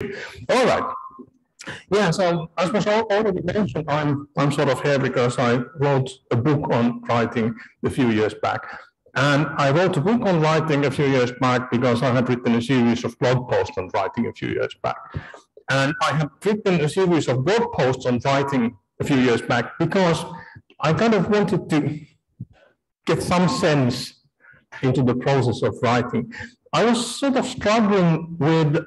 All right. Yeah, so as was already mentioned, I'm I'm sort of here because I wrote a book on writing a few years back. And I wrote a book on writing a few years back because I had written a series of blog posts on writing a few years back. And I have written a series of blog posts on writing a few years back because I kind of wanted to get some sense into the process of writing. I was sort of struggling with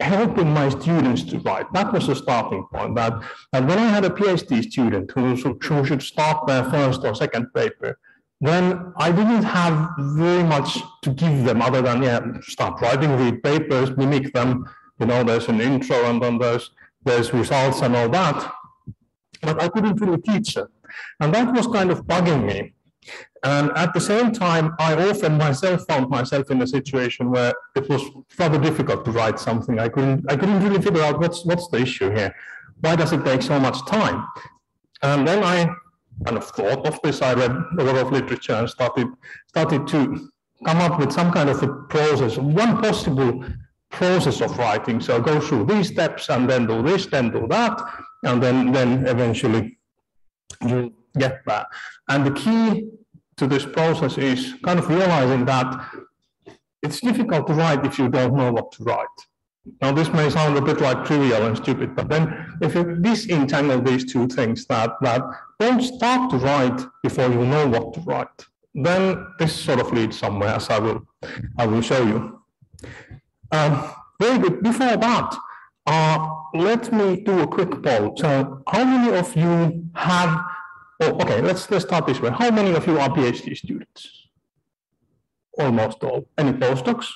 helping my students to write. That was the starting point. That, and when I had a PhD student who, who should start their first or second paper, then I didn't have very much to give them other than, yeah, start writing, read papers, mimic them. You know, there's an intro and then there's, there's results and all that. But I couldn't really teach them. And that was kind of bugging me. And at the same time, I often myself found myself in a situation where it was rather difficult to write something. I couldn't, I couldn't really figure out what's, what's the issue here. Why does it take so much time? And then I kind of thought of this. I read a lot of literature and started, started to come up with some kind of a process, one possible process of writing. So go through these steps and then do this, then do that, and then, then eventually you get that. And the key to this process is kind of realizing that it's difficult to write if you don't know what to write. Now, this may sound a bit like trivial and stupid, but then if you disentangle these two things that, that don't start to write before you know what to write, then this sort of leads somewhere, as I will, I will show you. Um, very good. Before that, uh, let me do a quick poll. So how many of you have Oh, okay, let's, let's start this way. How many of you are PhD students? Almost all. Any postdocs?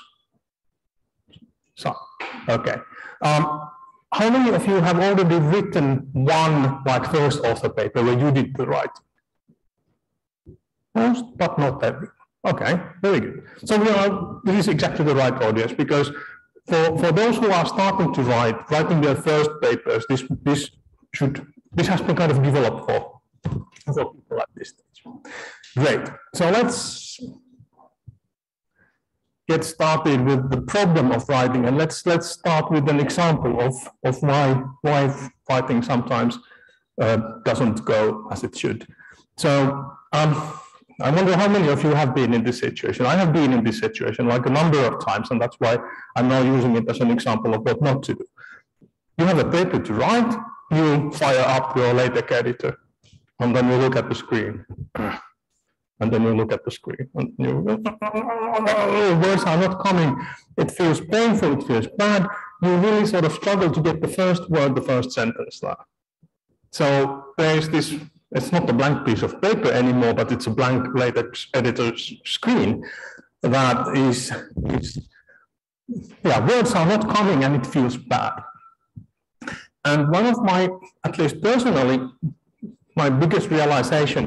So, okay. Um, how many of you have already written one like first author paper where you did the writing? Most, but not every. Okay, very good. So we are, this is exactly the right audience because for, for those who are starting to write, writing their first papers, this, this should, this has been kind of developed for for people at this stage. Great. So let's get started with the problem of writing, and let's let's start with an example of of why why writing sometimes uh, doesn't go as it should. So. Um, I wonder how many of you have been in this situation. I have been in this situation like a number of times, and that's why I'm now using it as an example of what not to do. You have a paper to write, you fire up your LaTeX editor, and then you look at the screen. And then you look at the screen and you, oh, words are not coming. It feels painful, it feels bad. You really sort of struggle to get the first word, the first sentence there. So there's this, it's not a blank piece of paper anymore, but it's a blank LaTeX editor screen that is, is yeah, words are not coming and it feels bad. And one of my, at least personally, my biggest realization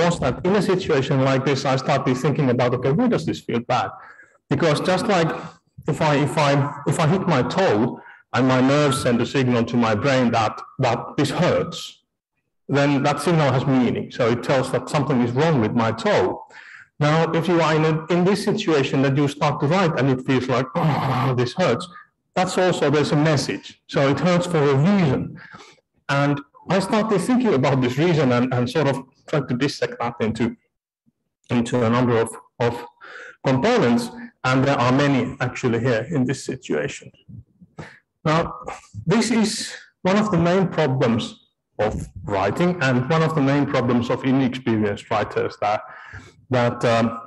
was that in a situation like this, I started thinking about, okay, where does this feel bad? Because just like if I if I if I hit my toe and my nerves send a signal to my brain that that this hurts, then that signal has meaning. So it tells that something is wrong with my toe. Now, if you are in, a, in this situation that you start to write and it feels like, oh, this hurts, that's also, there's a message. So it hurts for a reason. And I started thinking about this reason and, and sort of tried to dissect that into, into a number of, of components, and there are many actually here in this situation. Now, this is one of the main problems of writing and one of the main problems of inexperienced writers that, that um,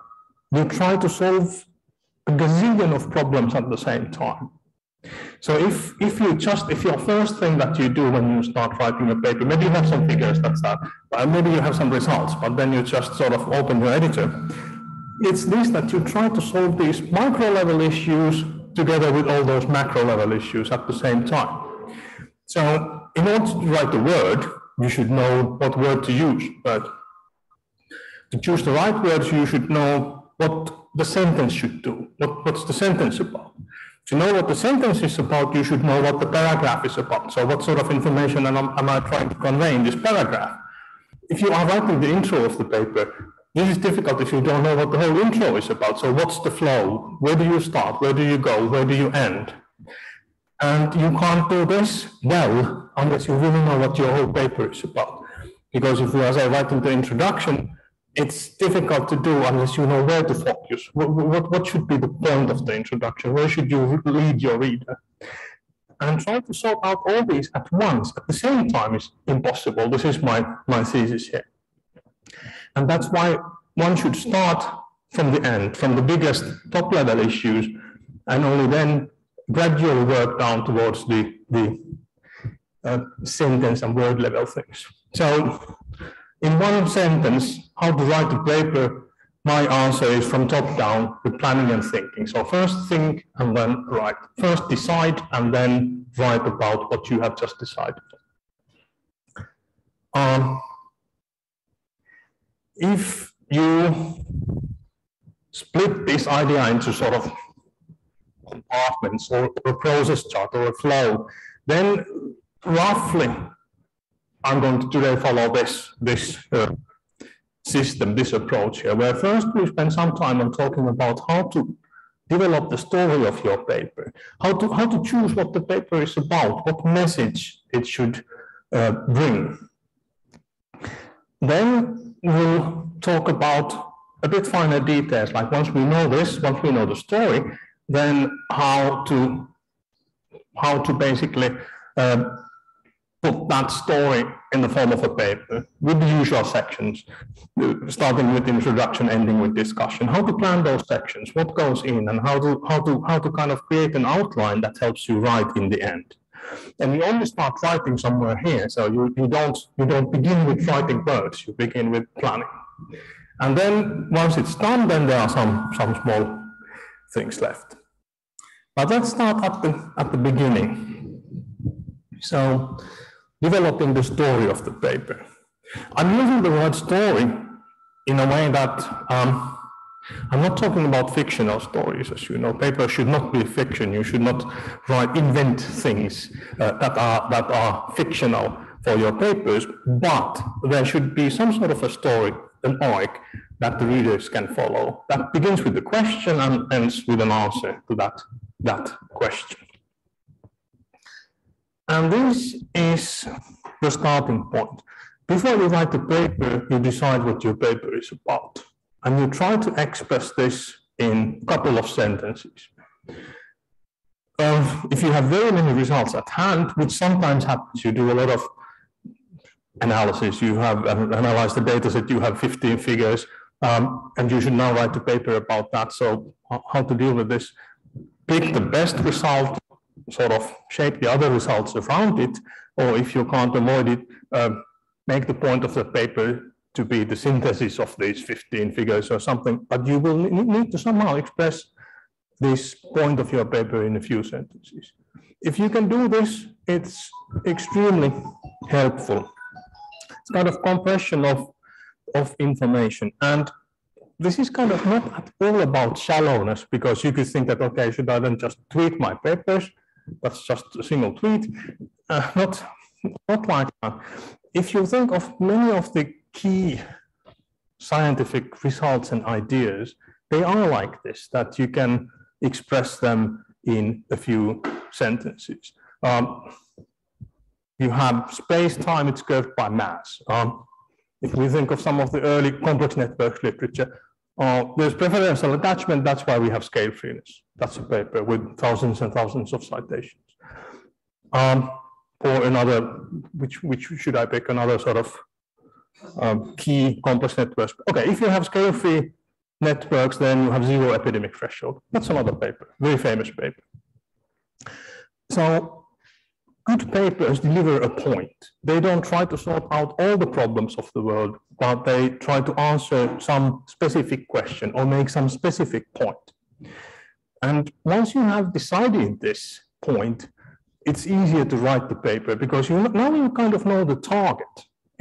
you try to solve a gazillion of problems at the same time. So if, if you just, if your first thing that you do when you start writing a paper, maybe you have some figures, that's that, uh, maybe you have some results, but then you just sort of open your editor. It's this that you try to solve these micro level issues together with all those macro level issues at the same time. So in order to write the word, you should know what word to use, but to choose the right words, you should know what the sentence should do, what, what's the sentence about. To know what the sentence is about, you should know what the paragraph is about. So what sort of information am, am I trying to convey in this paragraph? If you are writing the intro of the paper, this is difficult if you don't know what the whole intro is about. So what's the flow? Where do you start? Where do you go? Where do you end? And you can't do this well unless you really know what your whole paper is about. Because if you, as I write in the introduction, it's difficult to do unless you know where to focus. What, what, what should be the point of the introduction? Where should you lead your reader? And trying to sort out all these at once at the same time is impossible. This is my, my thesis here. And that's why one should start from the end, from the biggest top level issues, and only then gradually work down towards the, the uh, sentence and word level things. So in one sentence, how to write a paper, my answer is from top down with planning and thinking. So first think and then write. First decide and then write about what you have just decided. Um, if you split this idea into sort of compartments or a process chart or a flow, then roughly I'm going to today follow this, this uh, system, this approach here, where first we spend some time on talking about how to develop the story of your paper, how to, how to choose what the paper is about, what message it should uh, bring. Then we'll talk about a bit finer details, like once we know this, once we know the story, then how to how to basically uh, put that story in the form of a paper with the usual sections, uh, starting with introduction, ending with discussion. How to plan those sections, what goes in, and how to how to how to kind of create an outline that helps you write in the end. And you only start writing somewhere here, so you, you don't you don't begin with writing words, you begin with planning. And then once it's done, then there are some some small things left. But let's start at the at the beginning. So developing the story of the paper. I'm using the word story in a way that um, I'm not talking about fictional stories, as you know. Paper should not be fiction. You should not write, invent things uh, that are that are fictional for your papers. But there should be some sort of a story, an arc that the readers can follow. That begins with the question and ends with an answer to that that question. And this is the starting point. Before you write the paper, you decide what your paper is about. And you try to express this in a couple of sentences. Uh, if you have very many results at hand, which sometimes happens, you do a lot of analysis, you have analyzed the data set, you have 15 figures, um, and you should now write a paper about that. So how to deal with this? Pick the best result sort of shape the other results around it, or if you can't avoid it, uh, make the point of the paper to be the synthesis of these 15 figures or something, but you will need to somehow express this point of your paper in a few sentences. If you can do this, it's extremely helpful. It's kind of compression of, of information. And this is kind of not at all about shallowness, because you could think that, okay, should I then just tweet my papers? That's just a single tweet. Uh, not, not like that. If you think of many of the key scientific results and ideas, they are like this, that you can express them in a few sentences. Um, you have space-time, it's curved by mass. Um, if we think of some of the early complex networks literature, uh, there's preferential attachment, that's why we have scale freeness. That's a paper with thousands and thousands of citations. Um, or another, which, which should I pick, another sort of um, key complex networks. Okay, if you have scale-free networks, then you have zero epidemic threshold. That's another paper, very famous paper. So good papers deliver a point. They don't try to sort out all the problems of the world, but they try to answer some specific question or make some specific point. And once you have decided this point, it's easier to write the paper because you now you kind of know the target.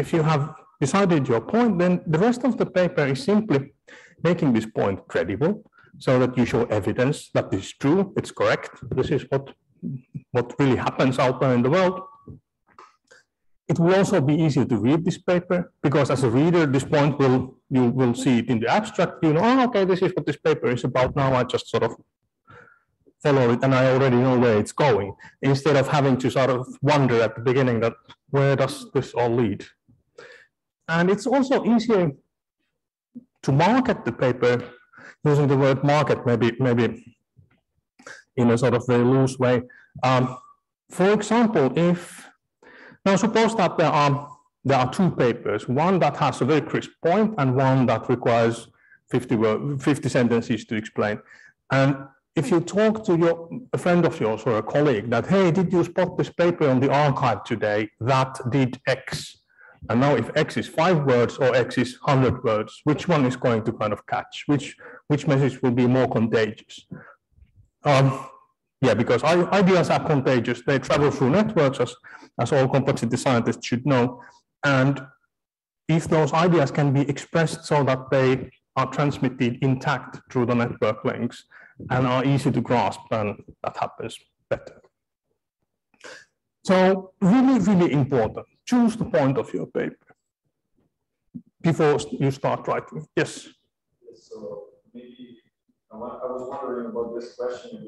If you have decided your point, then the rest of the paper is simply making this point credible so that you show evidence that is true, it's correct, this is what what really happens out there in the world. It will also be easier to read this paper because as a reader, this point will you will see it in the abstract. You know, oh, okay, this is what this paper is about. Now I just sort of follow it and I already know where it's going, instead of having to sort of wonder at the beginning that where does this all lead? And it's also easier to market the paper using the word market, maybe, maybe in a sort of very loose way. Um, for example, if now suppose that there are there are two papers, one that has a very crisp point and one that requires 50, word, 50 sentences to explain. And if you talk to your, a friend of yours or a colleague that, hey, did you spot this paper on the arXiv today that did X? And now if X is five words or X is 100 words, which one is going to kind of catch? Which, which message will be more contagious? Um, yeah, because ideas are contagious. They travel through networks, as, as all complexity scientists should know. And if those ideas can be expressed so that they are transmitted intact through the network links and are easy to grasp, then that happens better. So really, really important, choose the point of your paper before you start writing. Yes? So maybe I was wondering about this question.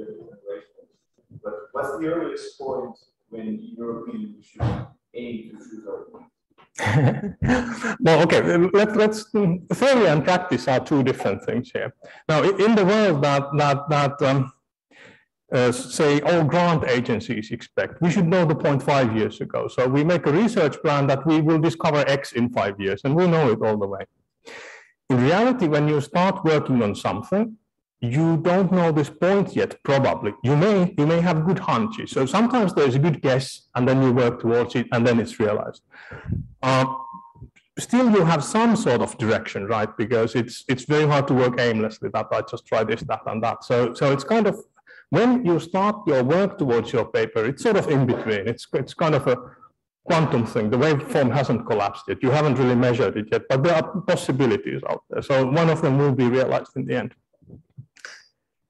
But what's the earliest point when, we should aim to choose our well, okay, let, let's, theory and practice are two different things here. Now, in the world that, that, that um, uh, say all grant agencies expect, we should know the point five years ago. So we make a research plan that we will discover X in five years, and we know it all the way. In reality, when you start working on something, you don't know this point yet, probably. You may, you may have good hunches. So sometimes there's a good guess, and then you work towards it, and then it's realized. Uh, still, you have some sort of direction, right? Because it's it's very hard to work aimlessly. That I just try this, that, and that. So so it's kind of when you start your work towards your paper, it's sort of in between. It's it's kind of a quantum thing. The waveform hasn't collapsed yet. You haven't really measured it yet, but there are possibilities out there. So one of them will be realized in the end.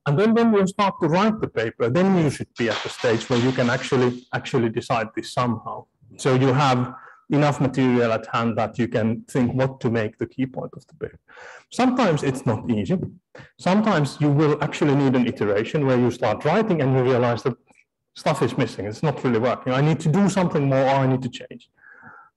And then when you start to write the paper, then you should be at the stage where you can actually actually decide this somehow. So you have enough material at hand that you can think what to make the key point of the paper. Sometimes it's not easy. Sometimes you will actually need an iteration where you start writing and you realize that stuff is missing. It's not really working. I need to do something more or I need to change.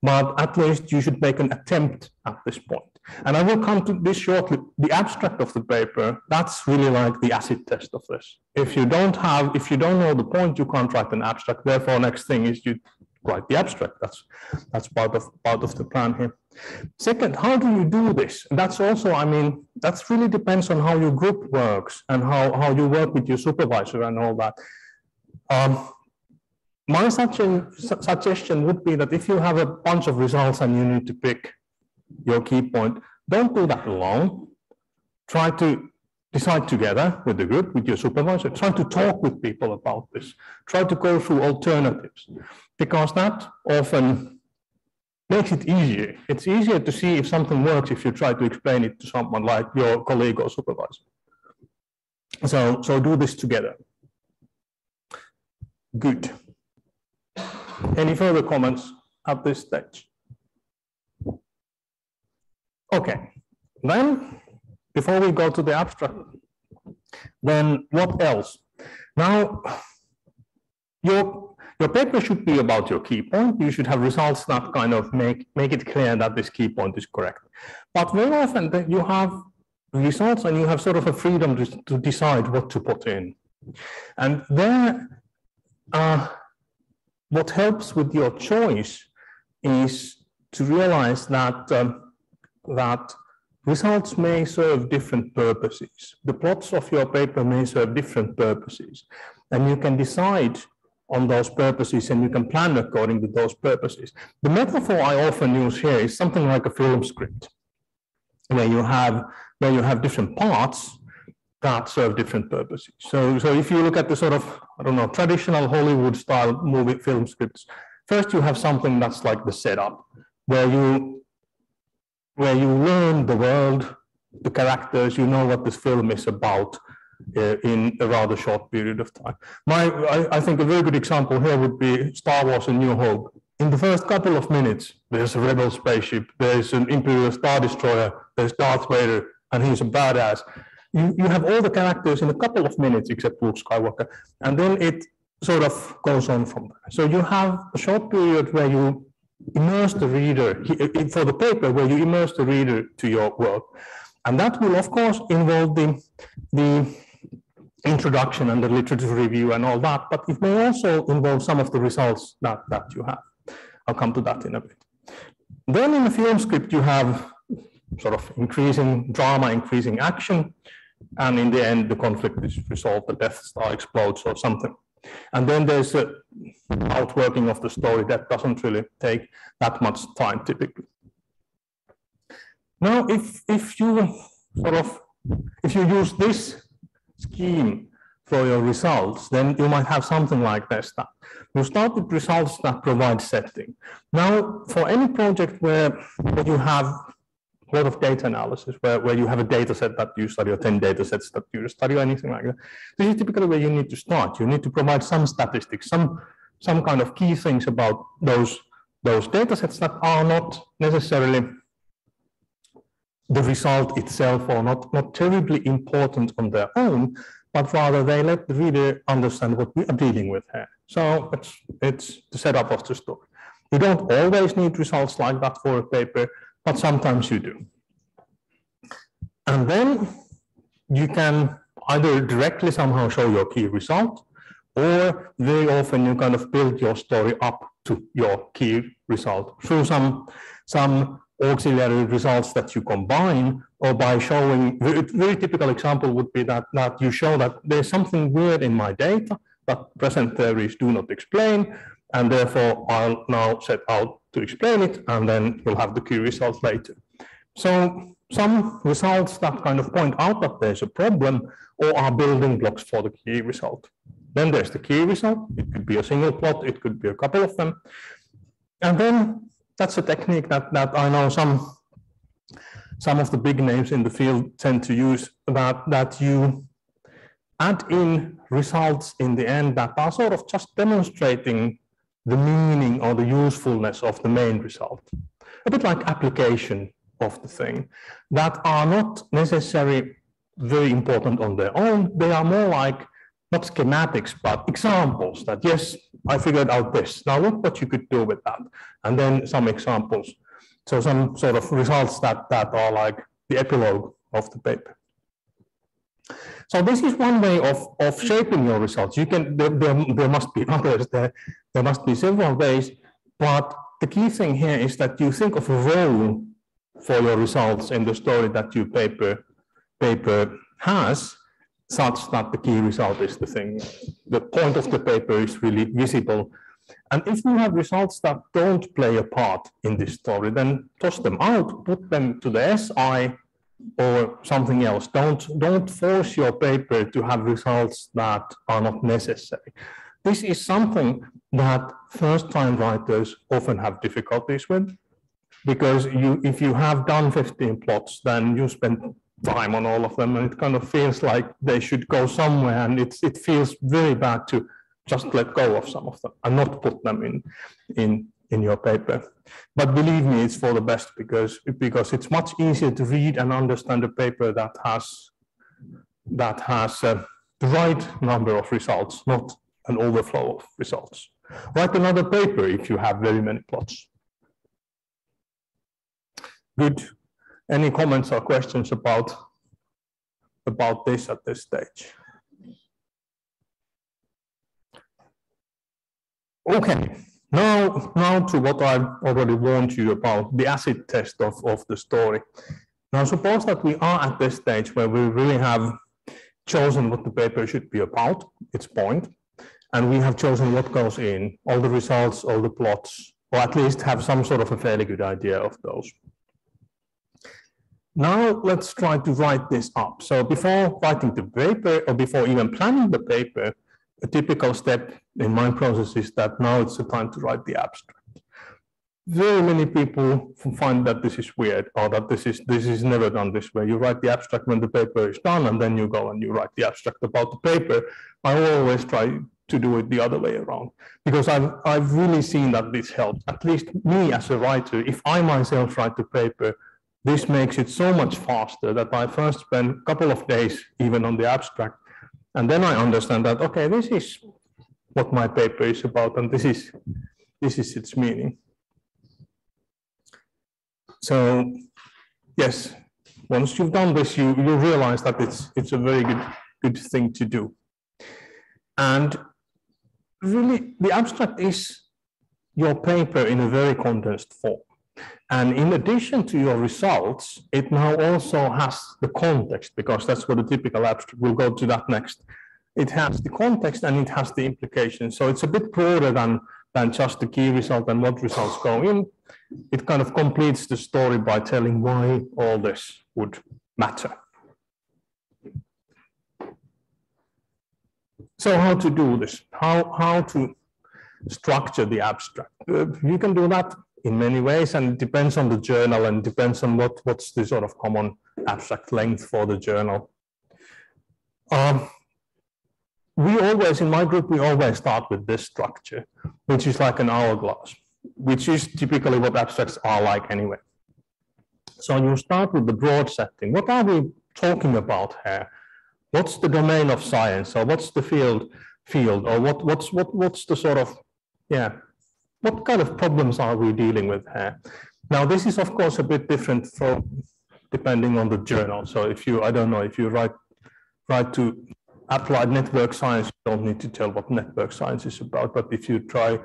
But at least you should make an attempt at this point. And I will come to this shortly. The abstract of the paper, that's really like the acid test of this. If you don't have, if you don't know the point, you can't write an abstract. Therefore, next thing is you write the abstract. That's that's part of part of the plan here. Second, how do you do this? That's also, I mean, that's really depends on how your group works and how, how you work with your supervisor and all that. Um, my suggestion would be that if you have a bunch of results and you need to pick your key point. Don't do that alone. Try to decide together with the group, with your supervisor. Try to talk with people about this. Try to go through alternatives because that often makes it easier. It's easier to see if something works if you try to explain it to someone like your colleague or supervisor. So, so do this together. Good. Any further comments at this stage? Okay, then before we go to the abstract, then what else? Now, your, your paper should be about your key point. You should have results that kind of make, make it clear that this key point is correct. But very often you have results and you have sort of a freedom to, to decide what to put in. And there, uh, what helps with your choice is to realize that um, that results may serve different purposes. The plots of your paper may serve different purposes. And you can decide on those purposes and you can plan according to those purposes. The metaphor I often use here is something like a film script, where you have where you have different parts that serve different purposes. So, so if you look at the sort of, I don't know, traditional Hollywood style movie film scripts, first you have something that's like the setup, where you where you learn the world, the characters, you know what this film is about uh, in a rather short period of time. My, I, I, think a very good example here would be Star Wars A New Hope. In the first couple of minutes, there's a rebel spaceship, there's an Imperial Star Destroyer, there's Darth Vader, and he's a badass. you, you have all the characters in a couple of minutes except Luke Skywalker, and then it sort of goes on from there. So you have a short period where you immerse the reader, for the paper, where you immerse the reader to your work. And that will, of course, involve the, the introduction and the literature review and all that, but it may also involve some of the results that, that you have. I'll come to that in a bit. Then in the film script, you have sort of increasing drama, increasing action, and in the end, the conflict is resolved, the Death Star explodes or something. And then there's a outworking of the story that doesn't really take that much time typically. Now, if, if you sort of, if you use this scheme for your results, then you might have something like this. That you start with results that provide setting. Now, for any project where, where you have a lot of data analysis, where, where you have a data set that you study or 10 data sets that you study or anything like that, this is typically where you need to start. You need to provide some statistics, some, some kind of key things about those, those data sets that are not necessarily the result itself or not, not terribly important on their own, but rather they let the reader understand what we are dealing with here. So it's, it's the setup of the story. You don't always need results like that for a paper, but sometimes you do. And then you can either directly somehow show your key result, or very often you kind of build your story up to your key result through some, some auxiliary results that you combine or by showing, a very typical example would be that, that you show that there's something weird in my data that present theories do not explain, and therefore I'll now set out to explain it, and then we'll have the key results later. So some results that kind of point out that there's a problem or are building blocks for the key result. Then there's the key result. It could be a single plot, it could be a couple of them. And then that's a technique that, that I know some, some of the big names in the field tend to use, that, that you add in results in the end that are sort of just demonstrating the meaning or the usefulness of the main result. A bit like application of the thing that are not necessarily very important on their own. They are more like not schematics, but examples that, yes, I figured out this. Now look what you could do with that. And then some examples. So some sort of results that, that are like the epilogue of the paper. So this is one way of, of mm. shaping your results. You can there, there, there must be others, there, there must be several ways, but the key thing here is that you think of a role for your results in the story that your paper paper has, such that the key result is the thing. The point of the paper is really visible. And if you have results that don't play a part in this story, then toss them out, put them to the SI or something else. Don't, don't force your paper to have results that are not necessary. This is something that first-time writers often have difficulties with because you, if you have done 15 plots, then you spend time on all of them and it kind of feels like they should go somewhere and it's it feels very bad to just let go of some of them and not put them in in in your paper. But believe me it's for the best because because it's much easier to read and understand a paper that has that has uh, the right number of results not an overflow of results. Write another paper if you have very many plots. Good. Any comments or questions about, about this at this stage? Okay, now, now to what I've already warned you about, the acid test of, of the story. Now suppose that we are at this stage where we really have chosen what the paper should be about, its point, and we have chosen what goes in, all the results, all the plots, or at least have some sort of a fairly good idea of those. Now let's try to write this up. So before writing the paper or before even planning the paper, a typical step in my process is that now it's the time to write the abstract. Very many people find that this is weird or that this is this is never done this way. You write the abstract when the paper is done and then you go and you write the abstract about the paper. I always try to do it the other way around because I've, I've really seen that this helps, at least me as a writer, if I myself write the paper, this makes it so much faster that I first spend a couple of days even on the abstract. And then I understand that, okay, this is what my paper is about, and this is this is its meaning. So yes, once you've done this, you, you realize that it's it's a very good good thing to do. And really, the abstract is your paper in a very condensed form. And in addition to your results, it now also has the context, because that's what a typical abstract, we'll go to that next. It has the context and it has the implications. So it's a bit broader than, than just the key result and what results go in. It kind of completes the story by telling why all this would matter. So how to do this? How, how to structure the abstract? Uh, you can do that in many ways and it depends on the journal and depends on what, what's the sort of common abstract length for the journal. Um, we always, in my group, we always start with this structure, which is like an hourglass, which is typically what abstracts are like anyway. So you start with the broad setting. What are we talking about here? What's the domain of science, or what's the field, field, or what, what's what, what's the sort of, yeah, what kind of problems are we dealing with here? Now, this is of course a bit different from depending on the journal. So if you, I don't know, if you write write to applied network science, you don't need to tell what network science is about. But if you try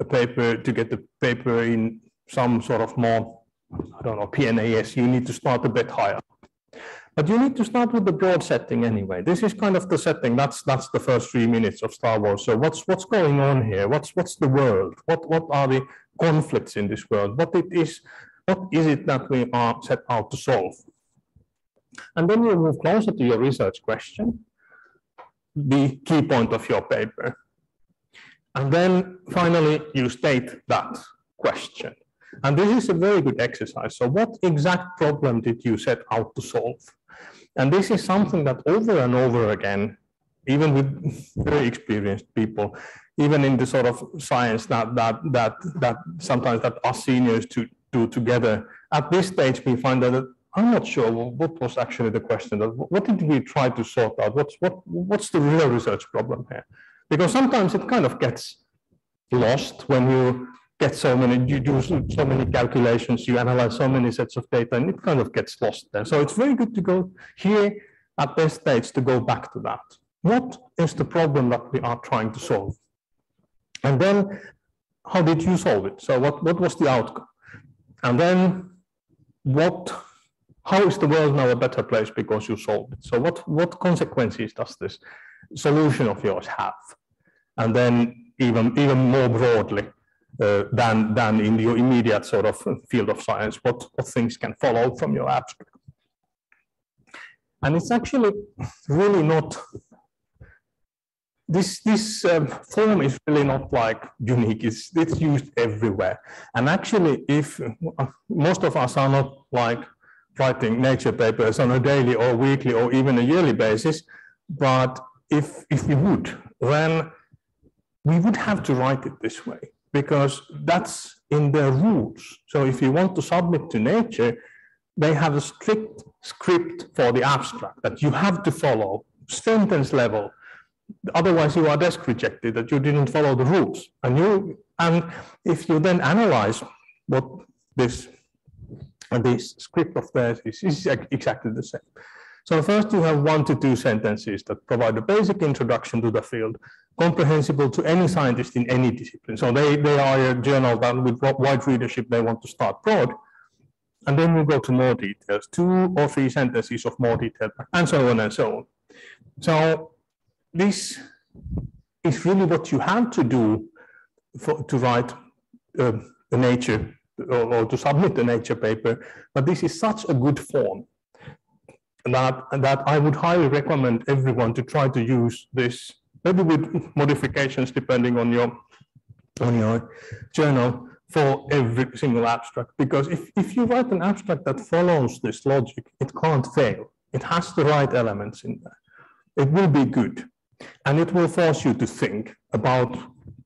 a paper to get the paper in some sort of more, I don't know, PNAS, you need to start a bit higher. But you need to start with the broad setting anyway. This is kind of the setting. That's that's the first three minutes of Star Wars. So what's what's going on here? What's what's the world? What what are the conflicts in this world? What it is? What is it that we are set out to solve? And then you move closer to your research question, the key point of your paper. And then finally, you state that question. And this is a very good exercise. So what exact problem did you set out to solve? And this is something that over and over again, even with very experienced people, even in the sort of science that that that that sometimes that us seniors to do together. At this stage, we find that uh, I'm not sure what was actually the question. What did we try to sort out? What's what what's the real research problem here? Because sometimes it kind of gets lost when you get so many, you do so many calculations, you analyze so many sets of data, and it kind of gets lost there. So it's very good to go here at this stage to go back to that. What is the problem that we are trying to solve? And then how did you solve it? So what, what was the outcome? And then what, how is the world now a better place because you solved it? So what, what consequences does this solution of yours have? And then even, even more broadly, uh, than, than in your immediate sort of field of science, what, what things can follow from your abstract. And it's actually really not, this, this um, form is really not like unique, it's, it's used everywhere. And actually, if uh, most of us are not like writing nature papers on a daily or weekly or even a yearly basis, but if, if we would, then we would have to write it this way because that's in their rules. So if you want to submit to nature, they have a strict script for the abstract that you have to follow, sentence level. Otherwise, you are desk rejected that you didn't follow the rules. And you and if you then analyze what this and this script of theirs is, is exactly the same. So first you have one to two sentences that provide a basic introduction to the field, comprehensible to any scientist in any discipline. So they, they are a journal that with wide readership, they want to start broad. And then we go to more details, two or three sentences of more detail, and so on and so on. So this is really what you have to do for, to write uh, a nature or, or, to submit a nature paper. But this is such a good form that, that I would highly recommend everyone to try to use this, maybe with modifications depending on your, on your journal for every single abstract. Because if, if you write an abstract that follows this logic, it can't fail. It has the right elements in there. It will be good. And it will force you to think about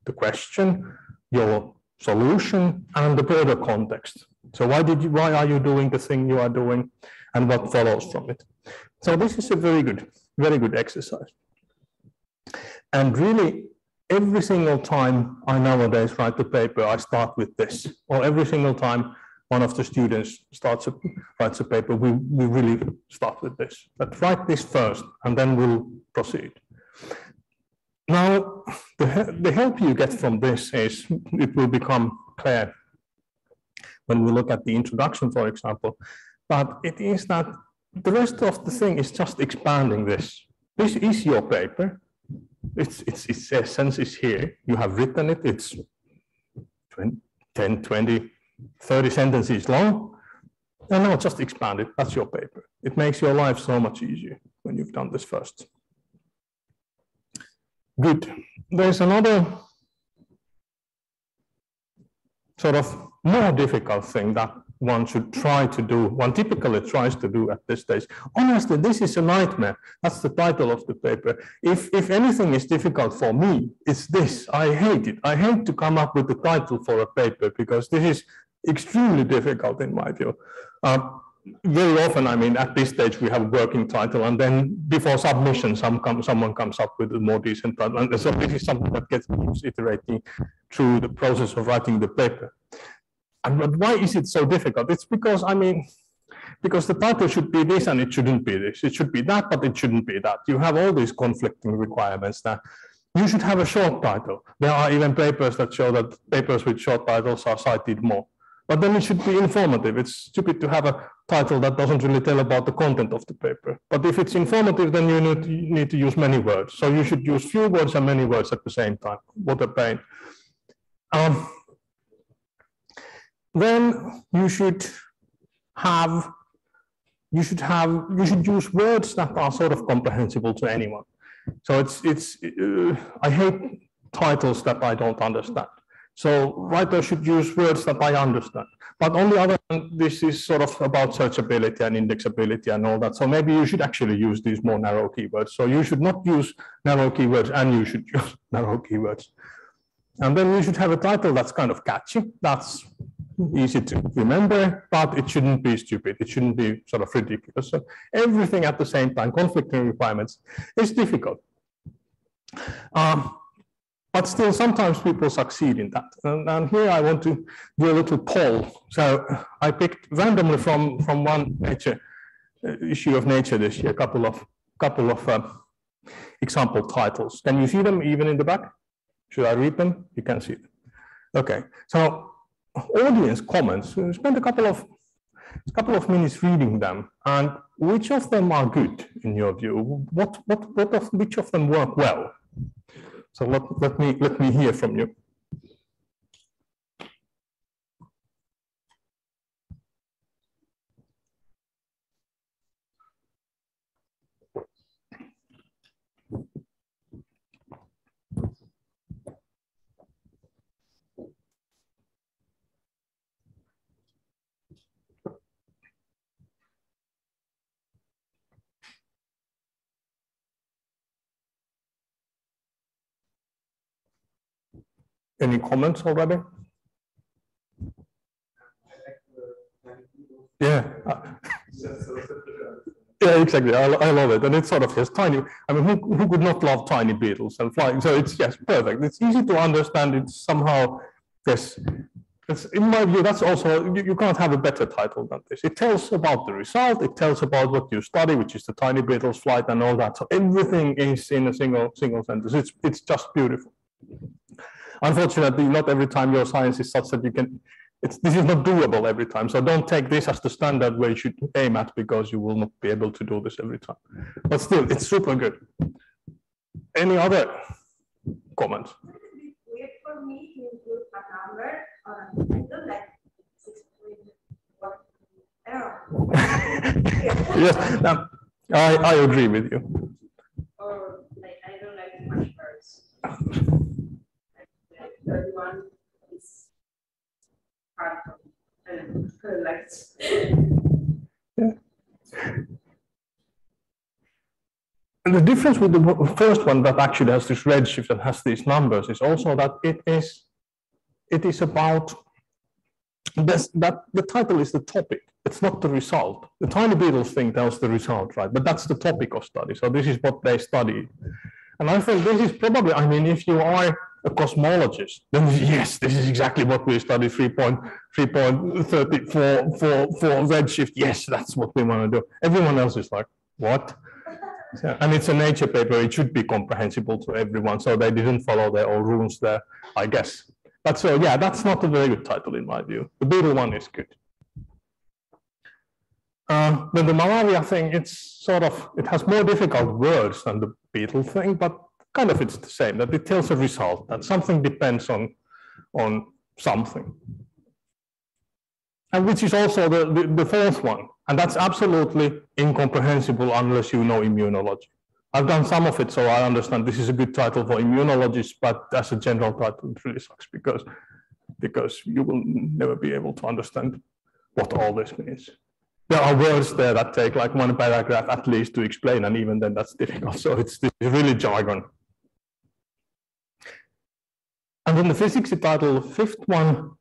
the question, your solution, and the broader context So why did you, why are you doing the thing you are doing and what follows from it? So this is a very good, very good exercise. And really, every single time I nowadays write the paper, I start with this, or every single time one of the students starts a, writes a paper, we, we really start with this. But write this first, and then we'll proceed. Now, the, the help you get from this is it will become clear when we look at the introduction, for example. But it is that the rest of the thing is just expanding this. This is your paper. It's, it's, its essence is here. You have written it. It's 20, 10, 20, 30 sentences long. And now just expand it. That's your paper. It makes your life so much easier when you've done this first. Good. There's another sort of more difficult thing that one should try to do, one typically tries to do at this stage. Honestly, this is a nightmare. That's the title of the paper. If, if anything is difficult for me, it's this. I hate it. I hate to come up with the title for a paper because this is extremely difficult in my view. Uh, very often, I mean, at this stage, we have a working title, and then before submission, some come, someone comes up with a more decent title. And so this is something that gets iterating through the process of writing the paper. And but why is it so difficult? It's because, I mean, because the title should be this and it shouldn't be this. It should be that, but it shouldn't be that. You have all these conflicting requirements that you should have a short title. There are even papers that show that papers with short titles are cited more. But then it should be informative. It's stupid to have a title that doesn't really tell about the content of the paper. But if it's informative, then you need, you need to use many words. So you should use few words and many words at the same time. What a pain. Um, then you should have you should have you should use words that are sort of comprehensible to anyone. So it's it's uh, I hate titles that I don't understand. So writers should use words that I understand. But on the other hand, this is sort of about searchability and indexability and all that. So maybe you should actually use these more narrow keywords. So you should not use narrow keywords and you should use narrow keywords. And then you should have a title that's kind of catchy. That's easy to remember, but it shouldn't be stupid. It shouldn't be sort of ridiculous. So everything at the same time, conflicting requirements, is difficult. Um, but still, sometimes people succeed in that. And, and, here I want to do a little poll. So I picked randomly from, from one nature uh, issue of Nature this year, a couple of, couple of uh, example titles. Can you see them even in the back? Should I read them? You can see them. Okay, so audience comments, spend a couple of a couple of minutes reading them, and which of them are good in your view? What what what of which of them work well? So let, let me let me hear from you. Any comments already? Yeah. Yeah, exactly. I, I love it. And it's sort of just tiny. I mean, who, who could not love tiny beetles and flying? So it's, yes, perfect. It's easy to understand. It's somehow, yes, it's, in my view, that's also, you, you can't have a better title than this. It tells about the result. It tells about what you study, which is the tiny beetles flight and all that. So everything is in a single, single sentence. It's, it's just beautiful. Unfortunately, not every time your science is such that you can, this is not doable every time. So don't take this as the standard where you should aim at because you will not be able to do this every time. But still, it's super good. Any other comments? Yes, now, I, I agree with you. Or like I don't like much words third one is hard yeah. And the difference with the first one that actually has this redshift and has these numbers is also that it is it is about that's, that the title is the topic. It's not the result. The tiny beetles thing tells the result, right? But that's the topic of study. So this is what they study. And I think this is probably, I mean, if you are a cosmologist, then yes, this is exactly what we study 3.34 for, for redshift. Yes, that's what we want to do. Everyone else is like, what? And it's a nature paper, it should be comprehensible to everyone. So they didn't follow their own rules there, I guess. But so, yeah, that's not a very good title in my view. The beetle one is good. Uh, then the malaria thing, it's sort of, it has more difficult words than the beetle thing, but kind of it's the same, that it tells a result, that something depends on, on something. And which is also the, the, the fourth one. And that's absolutely incomprehensible unless you know immunology. I've done some of it, so I understand this is a good title for immunologists, but as a general title, it really sucks because, because you will never be able to understand what all this means. There are words there that take like one paragraph at least to explain, and even then that's difficult. So it's, it's really jargon. And then the physics title, fifth one,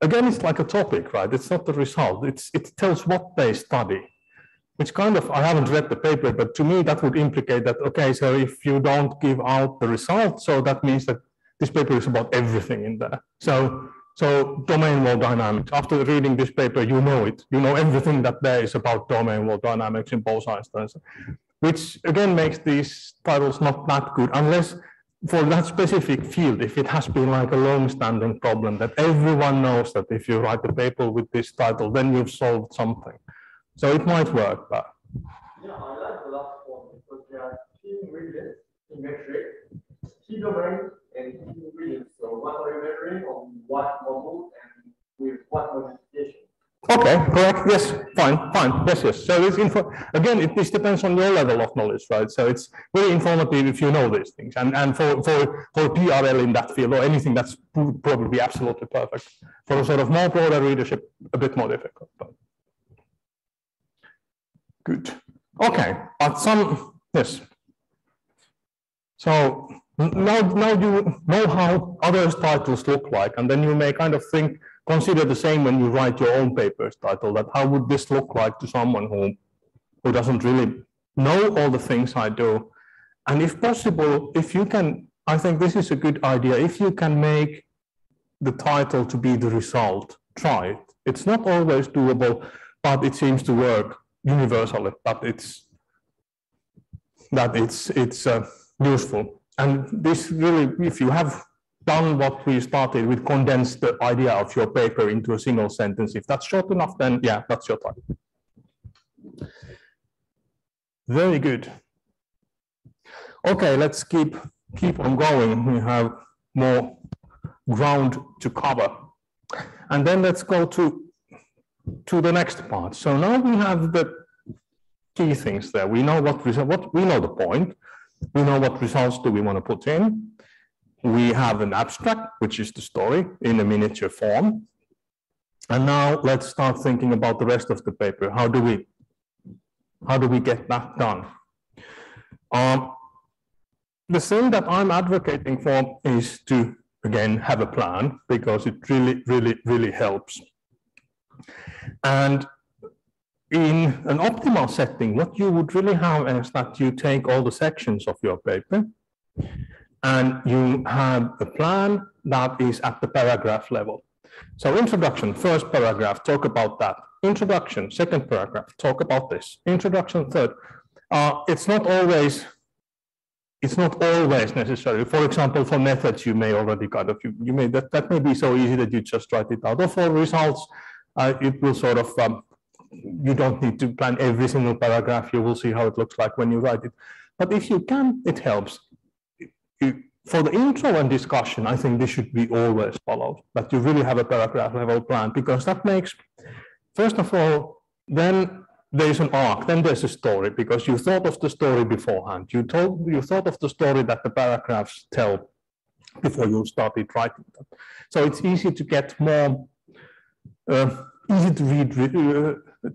again, it's like a topic, right? It's not the result. It's, it tells what they study which kind of, I haven't read the paper, but to me that would implicate that, okay, so if you don't give out the result, so that means that this paper is about everything in there. So, so domain wall dynamics, after reading this paper, you know it. You know everything that there is about domain wall dynamics in Bose-Einstein, which again makes these titles not that good unless for that specific field, if it has been like a long-standing problem that everyone knows that if you write a paper with this title, then you've solved something. So it might work, but. Yeah, I like the last one because there are two ingredients in metric, key domain and key ingredients. So what are you measuring on what model and with what modification? Okay, correct. Yes, fine, fine. Yes, yes. So it's info again, it this depends on your level of knowledge, right? So it's very informative if you know these things. And and for for for PRL in that field or anything that's probably absolutely perfect. For a sort of more broader readership, a bit more difficult. But. Good. Okay, but some, yes. So now, now you know how others' titles look like, and then you may kind of think, consider the same when you write your own paper's title, that how would this look like to someone who, who doesn't really know all the things I do. And if possible, if you can, I think this is a good idea, if you can make the title to be the result, try it. It's not always doable, but it seems to work universally that it's that it's it's uh, useful. And this really, if you have done what we started with, condense the idea of your paper into a single sentence. If that's short enough, then yeah, that's your time. Very good. Okay, let's keep keep on going. We have more ground to cover. And then let's go to to the next part. So now we have the key things there. We know what what we know the point. We know what results do we want to put in. We have an abstract, which is the story in a miniature form. And now let's start thinking about the rest of the paper. How do we, how do we get that done? Um, the thing that I'm advocating for is to, again, have a plan because it really, really, really helps. And in an optimal setting, what you would really have is that you take all the sections of your paper and you have a plan that is at the paragraph level. So introduction, first paragraph, talk about that. Introduction, second paragraph, talk about this. Introduction, third. Uh, it's not always it's not always necessary. For example, for methods, you may already kind of, you, you may, that, that may be so easy that you just write it out. Or for results, uh, it will sort of, um, you don't need to plan every single paragraph. You will see how it looks like when you write it. But if you can, it helps. For the intro and discussion, I think this should be always followed, that you really have a paragraph level plan, because that makes, first of all, then there's an arc, then there's a story, because you thought of the story beforehand. You told you thought of the story that the paragraphs tell before you started writing them. So it's easy to get more uh, easy to read uh,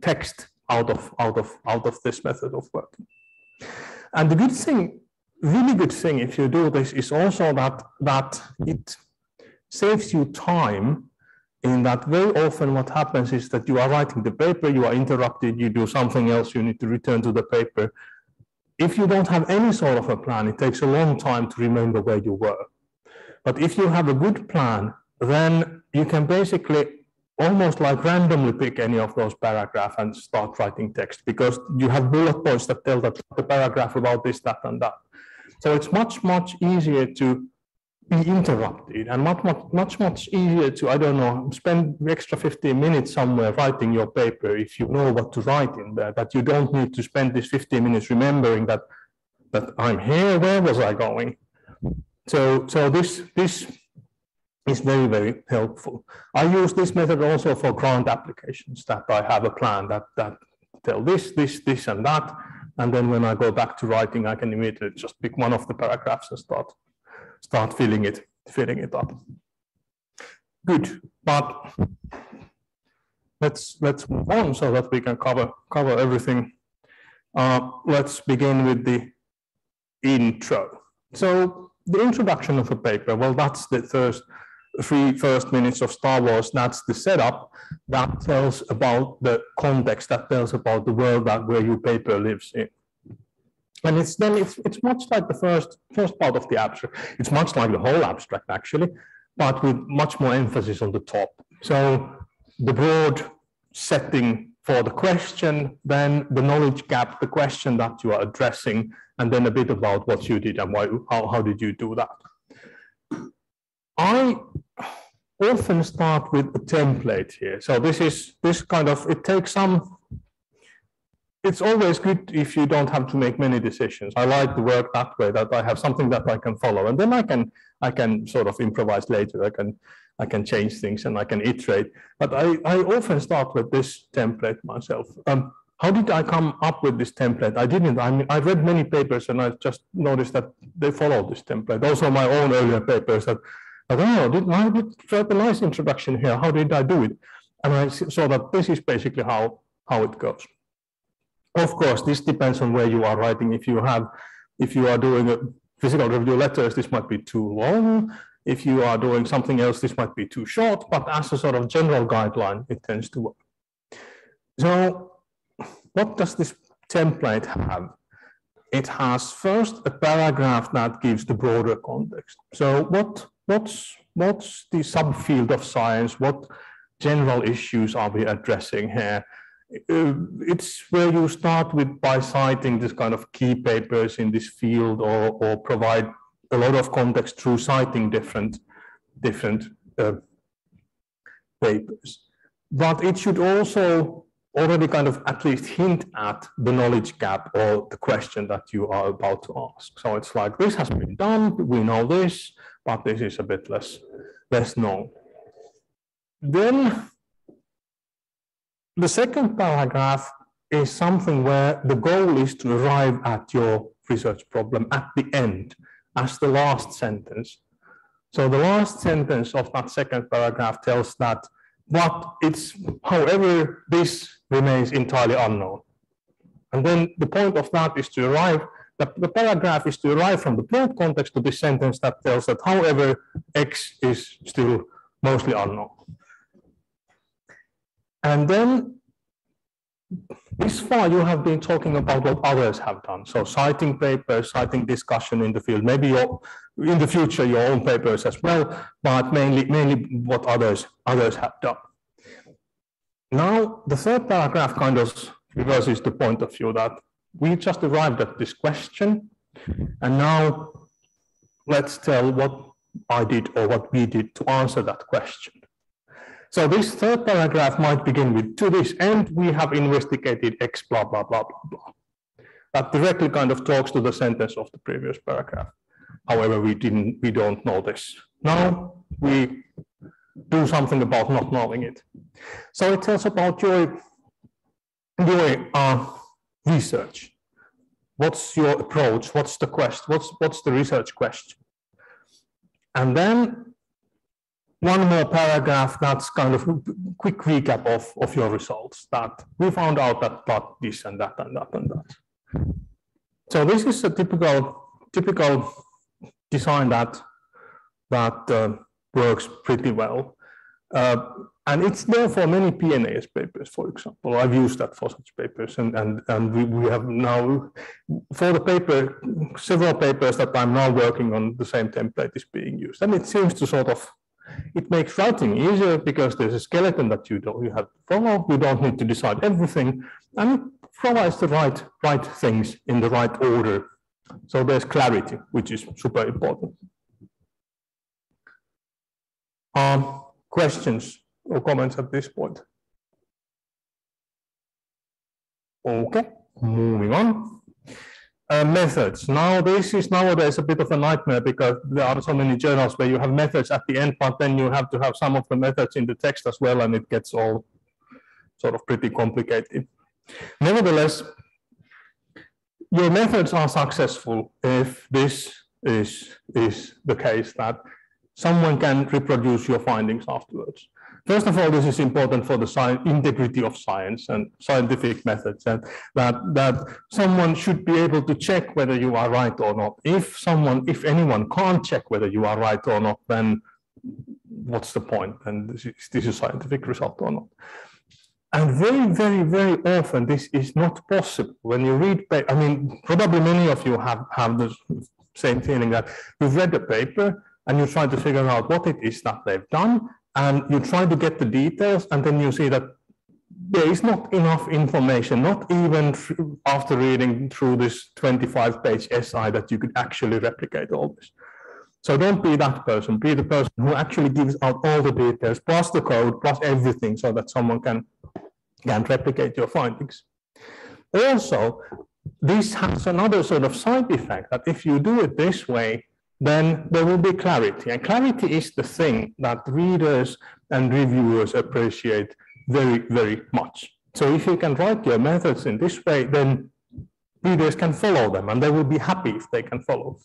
text out of out of out of this method of working. And the good thing, really good thing, if you do this, is also that that mm-hmm. it saves you time in that very often what happens is that you are writing the paper, you are interrupted, you do something else, you need to return to the paper. If you don't have any sort of a plan, it takes a long time to remember where you were. But if you have a good plan, then you can basically almost like randomly pick any of those paragraphs and start writing text because you have bullet points that tell that the paragraph about this, that, and that. So it's much, much easier to be interrupted and much, much, much, much easier to, I don't know, spend extra 15 minutes somewhere writing your paper if you know what to write in there, that you don't need to spend these 15 minutes remembering that, that I'm here, where was I going? So, so this, this is very, very helpful. I use this method also for grant applications that I have a plan that, that tell this, this, this, and that. And then when I go back to writing, I can immediately just pick one of the paragraphs and start start filling it, filling it up. Good, but let's let's move on so that we can cover cover everything. Uh, let's begin with the intro. So the introduction of a paper, well, that's the first three first minutes of Star Wars. That's the setup that tells about the context, that tells about the world that where your paper lives in. And it's then it's it's much like the first first part of the abstract. It's much like the whole abstract actually, but with much more emphasis on the top. So the broad setting for the question, then the knowledge gap, the question that you are addressing, and then a bit about what you did and why how, how did you do that. I often start with a template here. So this is this kind of it takes some it's always good if you don't have to make many decisions. I like to work that way, that I have something that I can follow, and then I can I can sort of improvise later. I can I can change things and I can iterate. But I, I often start with this template myself. Um, how did I come up with this template? I didn't. I mean, I read many papers and I just noticed that they follow this template. Also, my own earlier papers that, that oh, did I did a nice introduction here. How did I do it? And I saw that this is basically how how it goes. Of course, this depends on where you are writing. If you have, if you are doing a physical review letters, this might be too long. If you are doing something else, this might be too short, but as a sort of general guideline, it tends to work. So what does this template have? It has first a paragraph that gives the broader context. So what, what's, what's the subfield of science? What general issues are we addressing here? Uh, it's where you start with by citing this kind of key papers in this field or, or provide a lot of context through citing different different uh, papers. But it should also already kind of at least hint at the knowledge gap or the question that you are about to ask. So it's like this has been done, we know this, but this is a bit less less known. Then the second paragraph is something where the goal is to arrive at your research problem at the end as the last sentence. So the last sentence of that second paragraph tells that but it's however this remains entirely unknown. And then the point of that is to arrive, the, the paragraph is to arrive from the broad context to this sentence that tells that however X is still mostly unknown. And then this far you have been talking about what others have done. So citing papers, citing discussion in the field, maybe your, in the future your own papers as well, but mainly, mainly what others, others have done. Now, the third paragraph kind of reverses the point of view that we just arrived at this question, and now let's tell what I did or what we did to answer that question. So this third paragraph might begin with, to this end, we have investigated X, blah, blah, blah, blah, blah. That directly kind of talks to the sentence of the previous paragraph. However, we didn't, we don't know this. Now we do something about not knowing it. So it tells about your, your uh, research. What's your approach? What's the question? What's, what's the research question? And then one more paragraph that's kind of a quick recap of, of your results that we found out that but this and that and that and that. So this is a typical typical design that that uh, works pretty well. Uh, and it's there for many PNAS papers, for example. I've used that for such papers, and and and we, we have now for the paper several papers that I'm now working on. The same template is being used, and it seems to sort of it makes writing easier because there's a skeleton that you don't you have to follow. You don't need to decide everything, and it provides the right right things in the right order. So there's clarity, which is super important. Um, questions or comments at this point? Okay, moving on. Uh, methods. Now, this is nowadays a bit of a nightmare because there are so many journals where you have methods at the end, but then you have to have some of the methods in the text as well, and it gets all sort of pretty complicated. Nevertheless, your methods are successful if this is, is the case that someone can reproduce your findings afterwards. First of all, this is important for the integrity of science and scientific methods, and that, that someone should be able to check whether you are right or not. If someone, if anyone can't check whether you are right or not, then what's the point? And this is, this is a scientific result or not? And very, very, very often this is not possible. When you read, I mean, probably many of you have, have the same feeling that you've read the paper and you try to figure out what it is that they've done, and you try to get the details, and then you see that there is not enough information, not even after reading through this 25 page SI that you could actually replicate all this. So don't be that person, be the person who actually gives out all the details, plus the code, plus everything so that someone can, can replicate your findings. Also, this has another sort of side effect that if you do it this way, then there will be clarity. And clarity is the thing that readers and reviewers appreciate very, very much. So if you can write your methods in this way, then readers can follow them and they will be happy if they can follow.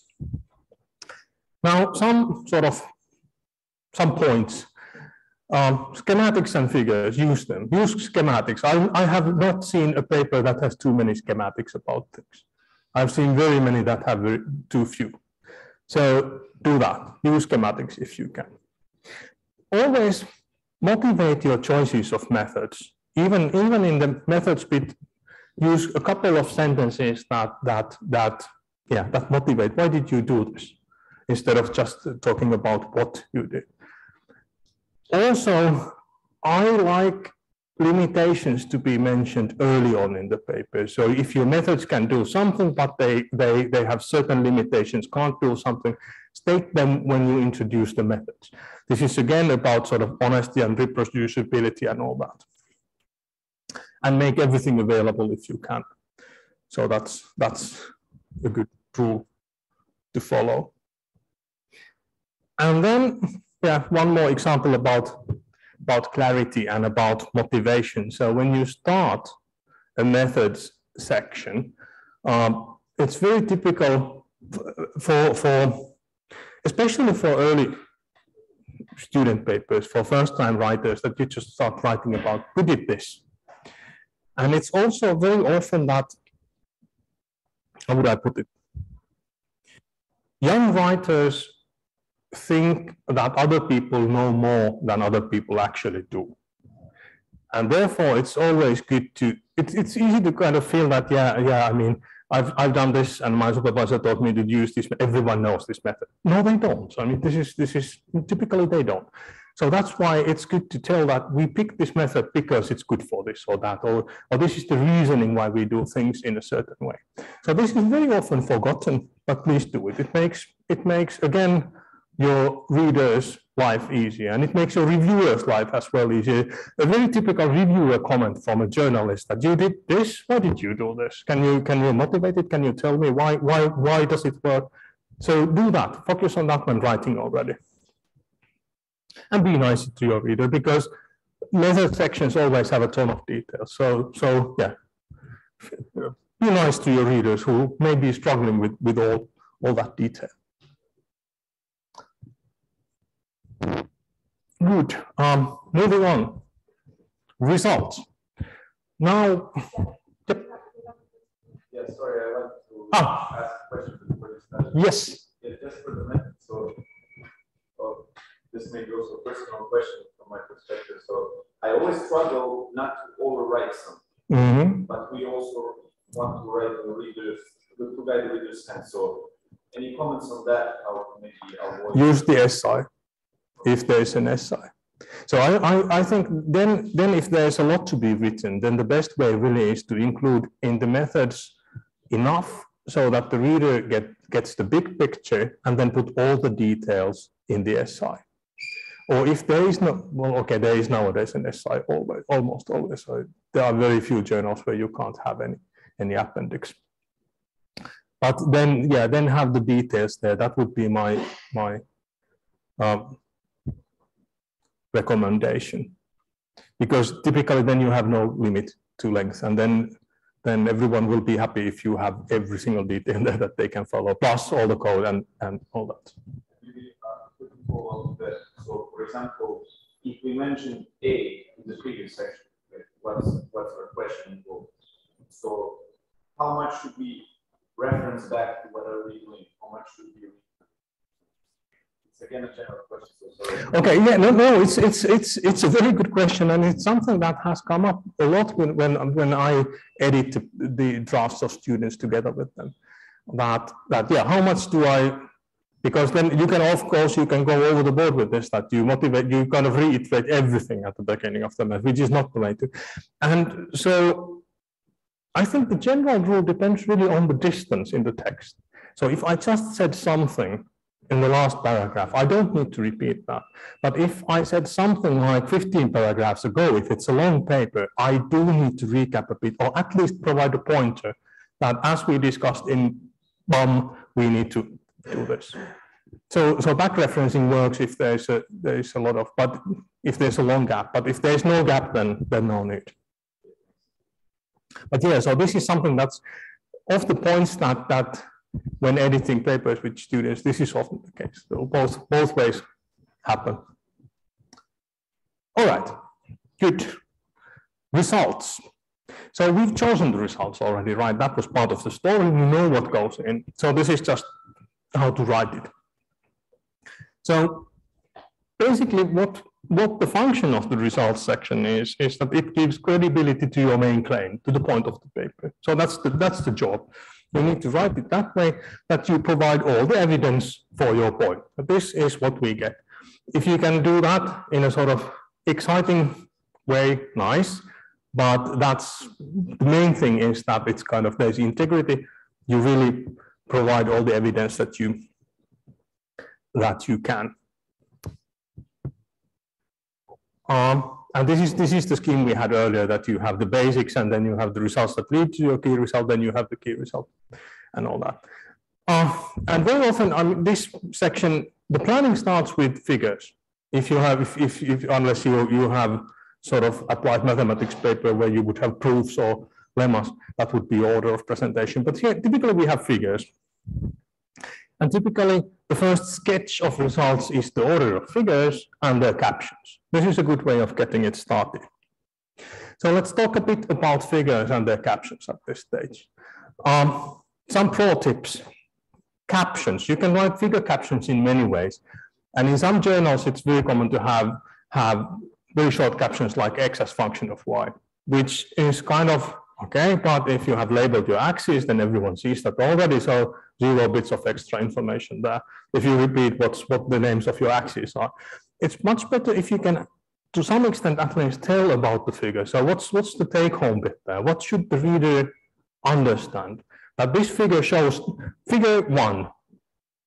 Now, some sort of, some points. Um, schematics and figures, use them. Use schematics. I, I have not seen a paper that has too many schematics about things. I've seen very many that have very, too few. So do that. Use schematics if you can. Always motivate your choices of methods. Even, even in the methods bit, use a couple of sentences that, that, that, yeah, that motivate. Why did you do this? Instead of just talking about what you did. Also, I like limitations to be mentioned early on in the paper. So if your methods can do something, but they, they, they have certain limitations, can't do something, state them when you introduce the methods. This is again about sort of honesty and reproducibility and all that. And make everything available if you can. So that's, that's a good rule to follow. And then, yeah, one more example about about clarity and about motivation. So when you start a methods section, um, it's very typical for, for, especially for early student papers, for first-time writers, that you just start writing about, who did this? And it's also very often that, how would I put it? Young writers think that other people know more than other people actually do. And therefore, it's always good to, it, it's easy to kind of feel that, yeah, yeah, I mean, I've, I've done this and my supervisor taught me to use this, everyone knows this method. No, they don't. I mean, this is, this is, typically they don't. So that's why it's good to tell that we pick this method because it's good for this or that, or, or this is the reasoning why we do things in a certain way. So this is very often forgotten, but please do it. It makes, it makes again, your reader's life easier and it makes your reviewer's life as well easier. A very typical reviewer comment from a journalist that you did this, why did you do this? Can you can you motivate it? Can you tell me why why why does it work? So do that. Focus on that when writing already. And be nice to your reader because method sections always have a ton of detail. So so yeah. Be nice to your readers who may be struggling with, with all, all that detail. Good. Um, moving on. Results. Now, yep. Yeah, sorry, I want to ah. ask a question before you start. Yes. Yeah, just for the method. So, uh, this may be also a personal question from my perspective. So I always struggle not to overwrite something, Mhm. but we also want to write the readers, to guide the reader's hand. So any comments on that? How maybe avoid? use the SI if there is an SI. So I, I, I think then, then if there's a lot to be written, then the best way really is to include in the methods enough so that the reader get, gets the big picture and then put all the details in the SI. Or if there is no, well, okay, there is nowadays an SI always, almost always. So there are very few journals where you can't have any, any appendix. But then, yeah, then have the details there. That would be my, my um, recommendation. Because typically then you have no limit to length and then, then everyone will be happy if you have every single detail that they can follow, plus all the code and, and all that. Uh. So for example, if we mention A in the previous section, what's, what's our question? So how much should we reference back to what are we doing? How much should we? Okay, yeah, no, no, it's, it's, it's, it's a very good question and it's something that has come up a lot when, when, when I edit the drafts of students together with them. That, that, yeah, how much do I, because then you can, of course, you can go over the board with this, that you motivate, you kind of reiterate everything at the beginning of the math, which is not the way to. And so I think the general rule depends really on the distance in the text. So if I just said something in the last paragraph, I don't need to repeat that. But if I said something like 15 paragraphs ago, if it's a long paper, I do need to recap a bit, or at least provide a pointer that as we discussed in BUM, we need to do this. So, so back referencing works if there's a, there's a lot of, but if there's a long gap, but if there's no gap, then, then no need. But yeah, so this is something that's of the points that, that when editing papers with students, this is often the case. So both, both ways happen. All right, good. Results. So we've chosen the results already, right? That was part of the story. We know what goes in. So this is just how to write it. So basically what, what the function of the results section is, is that it gives credibility to your main claim, to the point of the paper. So that's the, that's the job. You need to write it that way that you provide all the evidence for your point. This is what we get. If you can do that in a sort of exciting way, nice. But that's the main thing is that it's kind of there's integrity. You really provide all the evidence that you that you can. Um, and this is this is the scheme we had earlier that you have the basics and then you have the results that lead to your key result, then you have the key result and all that. Uh, and very often on this section, the planning starts with figures. If you have, if, if, if unless you you have sort of applied mathematics paper where you would have proofs or lemmas, that would be order of presentation. But here, typically we have figures. And typically, the first sketch of results is the order of figures and their captions. This is a good way of getting it started. So let's talk a bit about figures and their captions at this stage. Um, some pro tips. Captions. You can write figure captions in many ways. And in some journals, it's very common to have, have very short captions like x as function of y, which is kind of okay, but if you have labeled your axis, then everyone sees that already. So zero bits of extra information there. If you repeat what's what the names of your axes are, it's much better if you can, to some extent, at least tell about the figure. So what's what's the take-home bit there? What should the reader understand? That this figure shows figure one.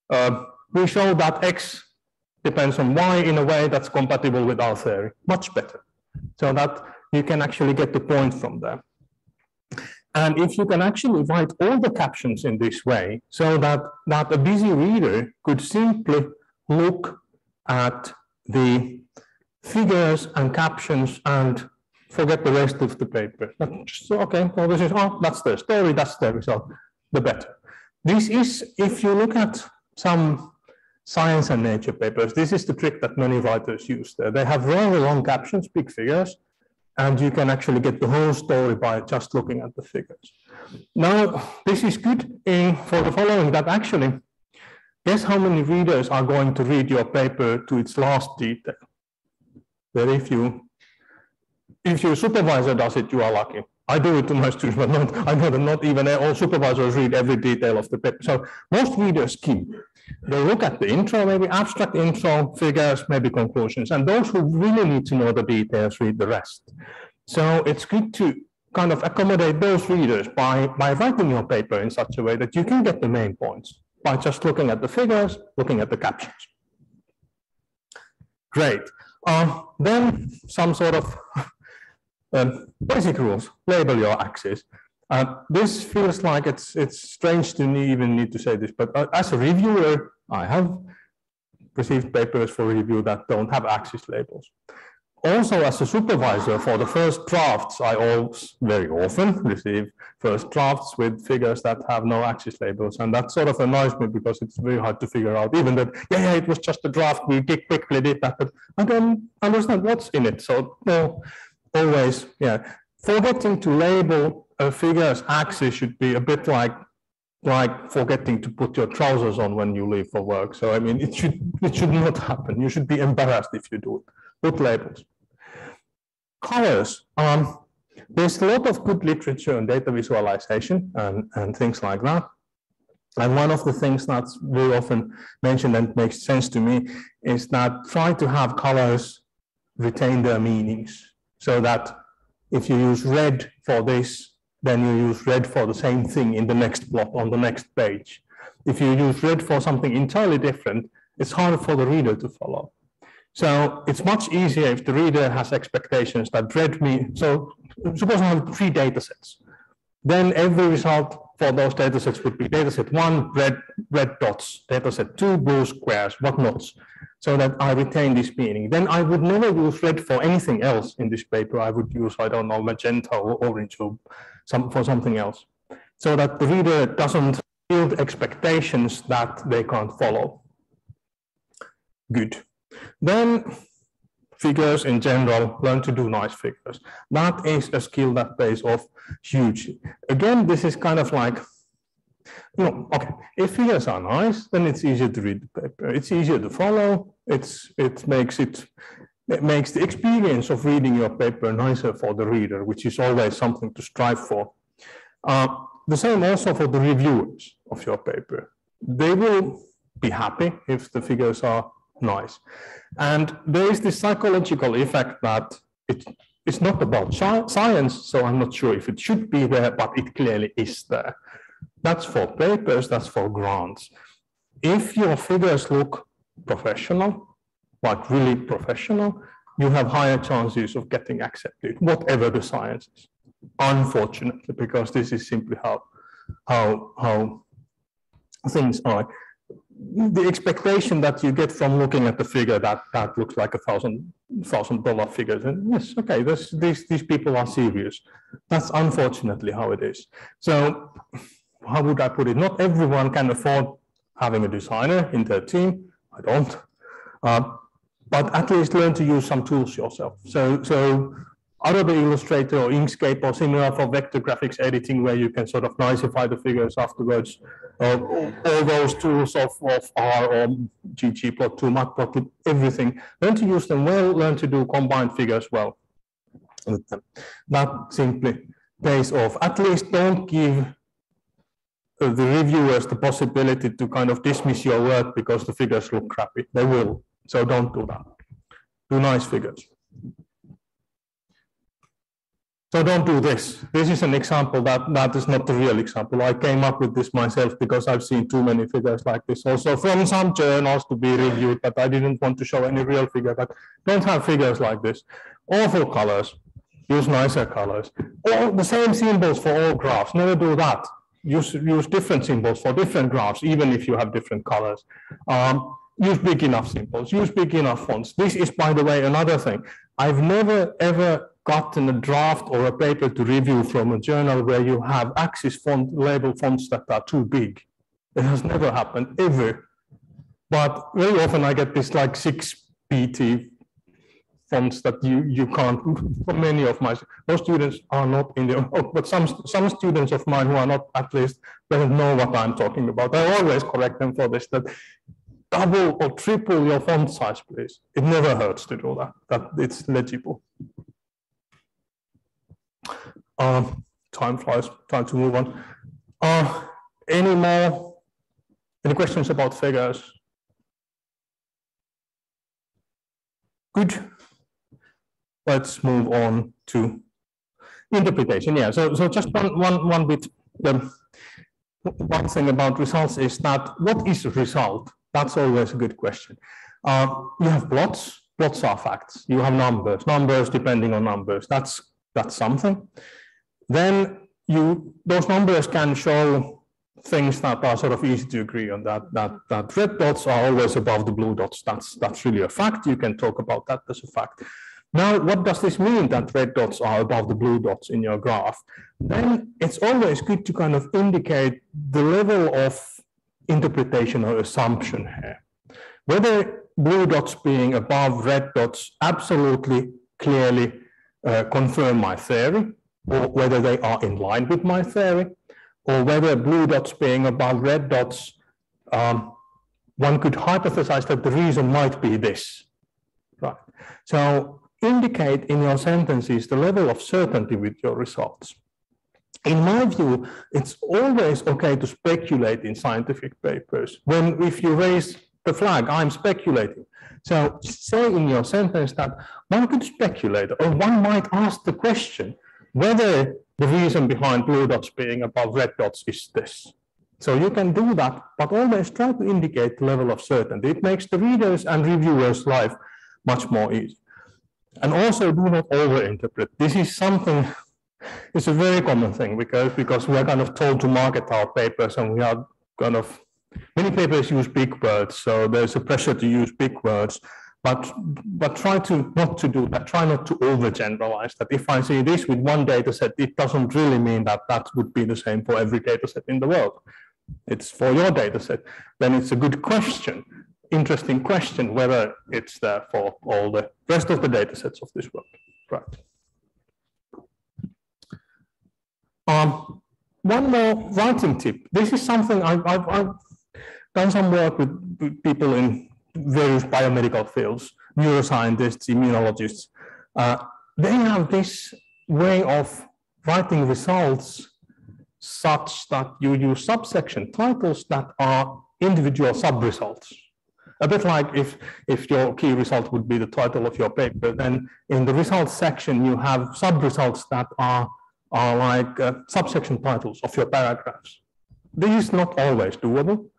Uh, we show that x depends on y in a way that's compatible with our theory. Much better. So that you can actually get the point from there. And if you can actually write all the captions in this way, so that, that a busy reader could simply look at the figures and captions and forget the rest of the paper. Just, okay, well, this is, oh, that's the story, that's the result, the better. This is, if you look at some science and nature papers, this is the trick that many writers use there. They have very long captions, big figures, and you can actually get the whole story by just looking at the figures. Now, this is good in, for the following that actually, guess how many readers are going to read your paper to its last detail? Very few. If your supervisor does it, you are lucky. I do it to my students, but not, I know that not even all supervisors read every detail of the paper. So most readers skim. They look at the intro, maybe abstract intro, figures, maybe conclusions. And those who really need to know the details read the rest. So it's good to kind of accommodate those readers by, by writing your paper in such a way that you can get the main points by just looking at the figures, looking at the captions. Great. Uh, then some sort of um, basic rules, label your axis. Uh, this feels like it's it's strange to me even need to say this, but uh, as a reviewer, I have received papers for review that don't have axis labels also as a supervisor for the first drafts, I always very often receive first drafts with figures that have no axis labels. And that sort of annoys me because it's very hard to figure out, even that, yeah, yeah, it was just a draft, we did quickly did that, but I don't understand what's in it. So no, always, yeah. Forgetting to label a figure's axis should be a bit like like forgetting to put your trousers on when you leave for work. So I mean, it should it should not happen. You should be embarrassed if you do it. Put labels colors. Um, there's a lot of good literature on data visualization and, and things like that. And one of the things that's very often mentioned and makes sense to me is that try to have colors retain their meanings so that if you use red for this, then you use red for the same thing in the next block on the next page. If you use red for something entirely different, it's harder for the reader to follow. So it's much easier if the reader has expectations that red means, So suppose I have three data sets. Then every result for those data sets would be data set one, red, red dots, data set two, blue squares, whatnots, so that I retain this meaning. Then I would never use red for anything else in this paper. I would use, I don't know, magenta or orange or some, for something else. So that the reader doesn't build expectations that they can't follow. Good. Then figures in general, learn to do nice figures. That is a skill that pays off hugely. Again, this is kind of like, you know, okay, if figures are nice, then it's easier to read the paper. It's easier to follow. It's it makes it it makes the experience of reading your paper nicer for the reader, which is always something to strive for. Uh, the same also for the reviewers of your paper. They will be happy if the figures are nice. And there is this psychological effect that it, it's not about science, so I'm not sure if it should be there, but it clearly is there. That's for papers, that's for grants. If your figures look professional, like really professional, you have higher chances of getting accepted, whatever the science is. Unfortunately, because this is simply how how how things are. The expectation that you get from looking at the figure that that looks like a thousand thousand dollar figure and yes okay this, these these people are serious. That's unfortunately how it is. So how would i put it? Not everyone can afford having a designer in their team. I don't. Uh, but at least learn to use some tools yourself so so Adobe Illustrator or Inkscape or similar for vector graphics editing where you can sort of nicify the figures afterwards. Uh, all those tools of, of R or ggplot2, matplotlib, everything. Learn to use them well, learn to do combined figures well. That simply pays off. At least don't give the reviewers the possibility to kind of dismiss your work because the figures look crappy. They will. So don't do that. Do nice figures. So don't do this. This is an example that, that is not the real example. I came up with this myself because I've seen too many figures like this also from some journals to be reviewed, but I didn't want to show any real figure. But don't have figures like this. Awful colors. Use nicer colors. All the same symbols for all graphs. Never do that. Use, use different symbols for different graphs, even if you have different colors. Um, use big enough symbols. Use big enough fonts. This is, by the way, another thing. I've never ever gotten a draft or a paper to review from a journal where you have axis font label fonts that are too big. It has never happened ever. But very often I get this like six PT fonts that you you can't. For many of my most students are not in the but some some students of mine who are not at least doesn't know what I'm talking about. I always correct them for this that double or triple your font size, please. It never hurts to do that, that it's legible. Um, time flies, time to move on. Uh, any more, any questions about figures? Good. Let's move on to interpretation. Yeah, so, so just one, one, one bit. Um, one thing about results is that what is a result? That's always a good question. Uh, you have plots. Plots are facts. You have numbers. Numbers depending on numbers. That's that's something. Then you those numbers can show things that are sort of easy to agree on. That that that red dots are always above the blue dots. That's that's really a fact. You can talk about that as a fact. Now, what does this mean that red dots are above the blue dots in your graph? Then it's always good to kind of indicate the level of interpretation or assumption here. Whether blue dots being above red dots absolutely clearly uh, confirm my theory, or whether they are in line with my theory, or whether blue dots being above red dots, um, one could hypothesize that the reason might be this. Right. So indicate in your sentences the level of certainty with your results. In my view, it's always okay to speculate in scientific papers. When if you raise the flag, I'm speculating. So say in your sentence that one could speculate, or one might ask the question whether the reason behind blue dots being above red dots is this. So you can do that, but always try to indicate the level of certainty. It makes the readers and reviewers' life much more easy. And also do not overinterpret. This is something, it's a very common thing because, because we are kind of told to market our papers and we are kind of, many papers use big words. So there's a pressure to use big words, but, but try to not to do that. Try not to overgeneralize that. If I see this with one data set, it doesn't really mean that that would be the same for every data set in the world. It's for your data set. Then it's a good question interesting question whether it's there for all the rest of the data sets of this world. Right. Um, one more writing tip. This is something I've, I've, I've done some work with people in various biomedical fields, neuroscientists, immunologists. Uh, they have this way of writing results such that you use subsection titles that are individual sub-results a bit like if, if your key result would be the title of your paper, then in the results section, you have sub-results that are, are like uh, subsection titles of your paragraphs. This is not always doable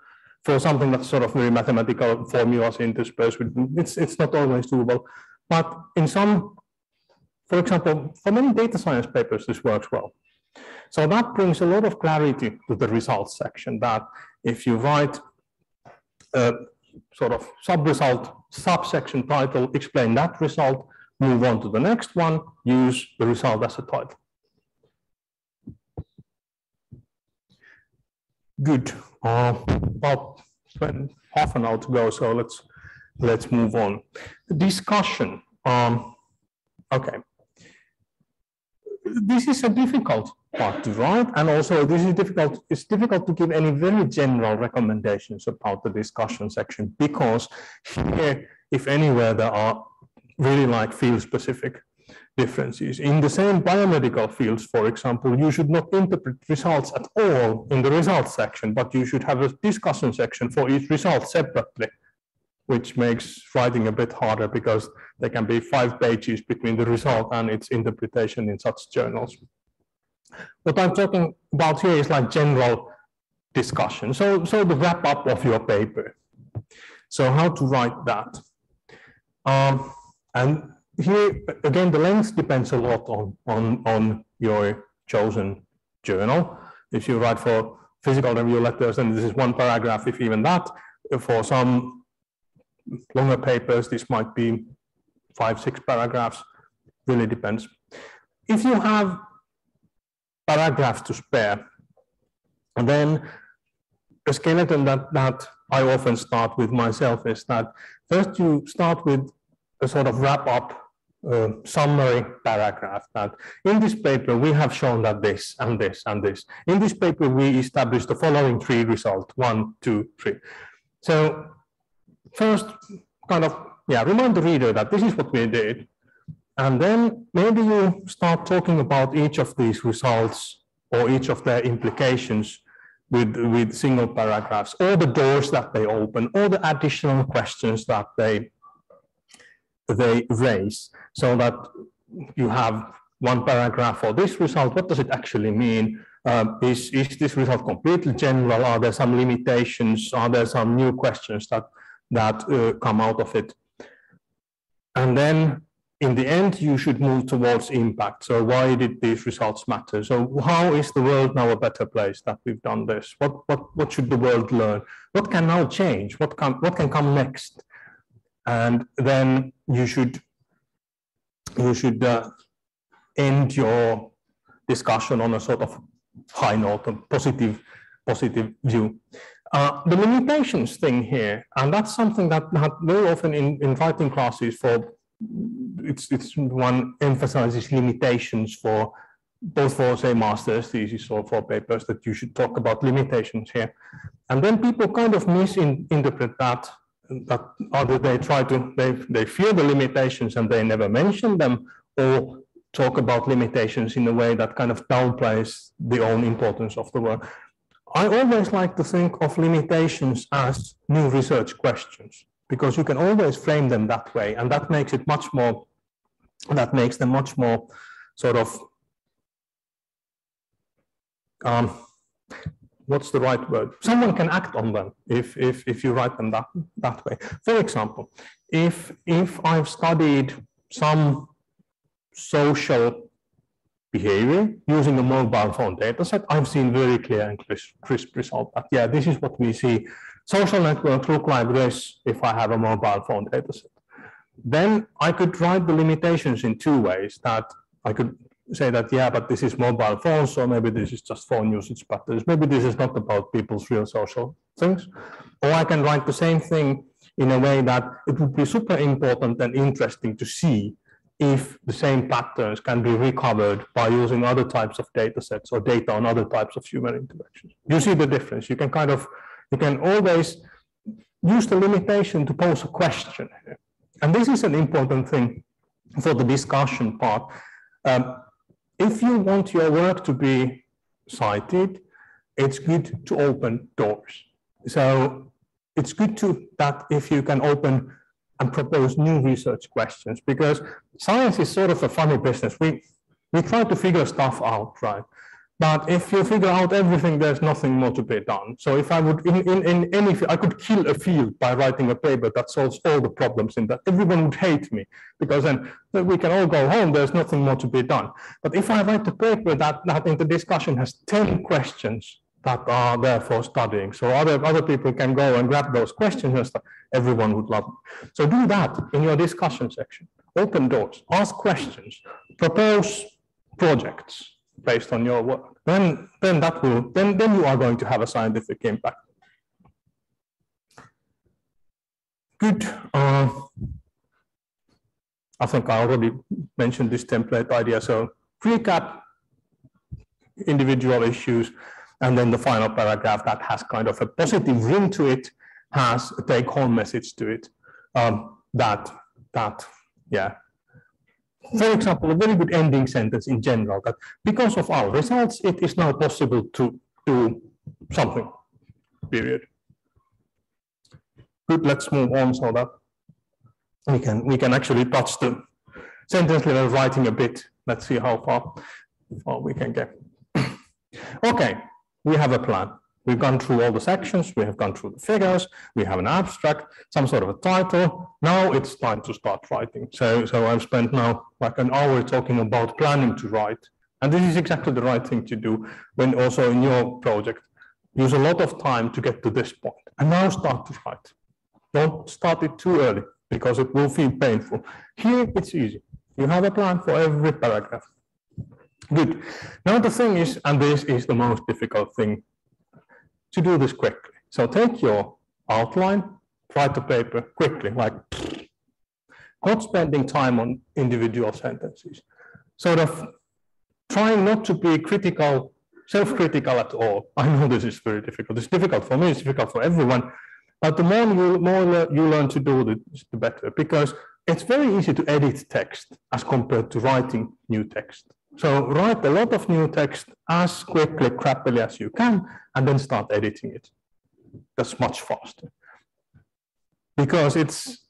for something that's sort of very mathematical formulas interspersed with, it's, it's not always doable. But in some, for example, for many data science papers, this works well. So that brings a lot of clarity to the results section that if you write uh, sort of sub-result, subsection title, explain that result, move on to the next one, use the result as a title. Good. Uh, about half an hour to go, so let's let's move on. Discussion. Um, okay. This is a difficult part to write. And also this is difficult, it's difficult to give any very general recommendations about the discussion section because here, if anywhere, there are really like field specific differences. In the same biomedical fields, for example, you should not interpret results at all in the results section, but you should have a discussion section for each result separately, which makes writing a bit harder because there can be five pages between the result and its interpretation in such journals. What I'm talking about here is like general discussion. So, so the wrap up of your paper. So how to write that. Um, and here, again, the length depends a lot on, on, on your chosen journal. If you write for physical review letters, then this is one paragraph, if even that. For some longer papers, this might be five, six paragraphs, really depends. If you have paragraphs to spare. And then a skeleton that, that I often start with myself is that first you start with a sort of wrap up uh, summary paragraph that in this paper we have shown that this and this and this. In this paper we established the following three results, one, two, three. So first kind of, yeah, remind the reader that this is what we did. And then maybe you start talking about each of these results or each of their implications with, with single paragraphs, or the doors that they open, or the additional questions that they, they raise, so that you have one paragraph for this result. What does it actually mean? Uh, is, is this result completely general? Are there some limitations? Are there some new questions that, that uh, come out of it? And then in the end, you should move towards impact. So why did these results matter? So how is the world now a better place that we've done this? What, what, what should the world learn? What can now change? What, can, what can come next? And then you should, you should uh, end your discussion on a sort of high note, a positive, positive view. Uh, the limitations thing here, and that's something that, that very often in, in writing classes for it's it's one emphasizes limitations for both for say master's thesis or for papers that you should talk about limitations here and then people kind of misinterpret that that either they try to they they fear the limitations and they never mention them or talk about limitations in a way that kind of downplays the own importance of the work. I always like to think of limitations as new research questions because you can always frame them that way and that makes it much more that makes them much more sort of um, what's the right word someone can act on them if if if you write them that that way for example if if i've studied some social behavior using a mobile phone dataset, I've seen very clear and crisp, result that, yeah, this is what we see social networks look like this if I have a mobile phone dataset. Then I could write the limitations in two ways that I could say that, yeah, but this is mobile phones, so maybe this is just phone usage patterns. Maybe this is not about people's real social things. Or I can write the same thing in a way that it would be super important and interesting to see if the same patterns can be recovered by using other types of data sets or data on other types of human interactions. You see the difference. You can kind of you can always use the limitation to pose a question. And this is an important thing for the discussion part. Um, if you want your work to be cited, it's good to open doors. So it's good to that if you can open and propose new research questions because science is sort of a funny business. We we try to figure stuff out, right? But if you figure out everything, there's nothing more to be done. So if I would, in, in, in any, I could kill a field by writing a paper that solves all the problems in that. Everyone would hate me because then we can all go home. There's nothing more to be done. But if I write a paper that, that in the discussion has 10 questions that are there for studying, so other, other people can go and grab those questions and stuff, everyone would love it. So do that in your discussion section. Open doors, ask questions, propose projects based on your work, then then that will then then you are going to have a scientific impact. Good. Uh, I think I already mentioned this template idea. So recap individual issues, and then the final paragraph that has kind of a positive ring to it has a take-home message to it. Um, that that yeah for example, a very good ending sentence in general, that because of our results, it is now possible to do something, period. Good, let's move on so that we can, we can actually touch the sentence level writing a bit. Let's see how far, far we can get. okay, we have a plan. We've gone through all the sections, we have gone through the figures, we have an abstract, some sort of a title. Now it's time to start writing. So, so I've spent now like an hour talking about planning to write. And this is exactly the right thing to do when also in your project. Use a lot of time to get to this point and now start to write. Don't start it too early because it will feel painful. Here it's easy. You have a plan for every paragraph. Good. Now the thing is, and this is the most difficult thing to do this quickly. So take your outline, write the paper quickly, like not spending time on individual sentences. Sort of trying not to be critical, self-critical at all. I know this is very difficult. It's difficult for me, it's difficult for everyone. But the more you, more you learn to do it, the better, because it's very easy to edit text as compared to writing new text. So write a lot of new text as quickly, crappily as you can, and then start editing it. That's much faster. Because it's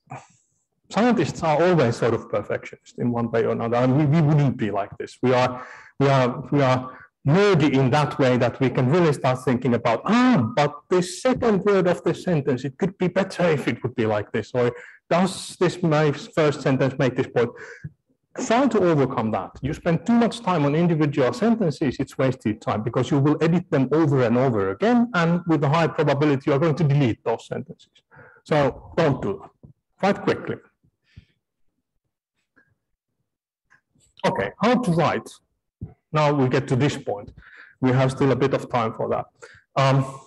scientists are always sort of perfectionists in one way or another, and we, we wouldn't be like this. We are we are we are nerdy in that way that we can really start thinking about ah, but this second word of the sentence it could be better if it would be like this, or does this my first sentence make this point? Try to overcome that. You spend too much time on individual sentences, it's wasted time because you will edit them over and over again, and with a high probability you are going to delete those sentences. So don't do that. Quite quickly. Okay, how to write? Now we get to this point. We have still a bit of time for that. Um,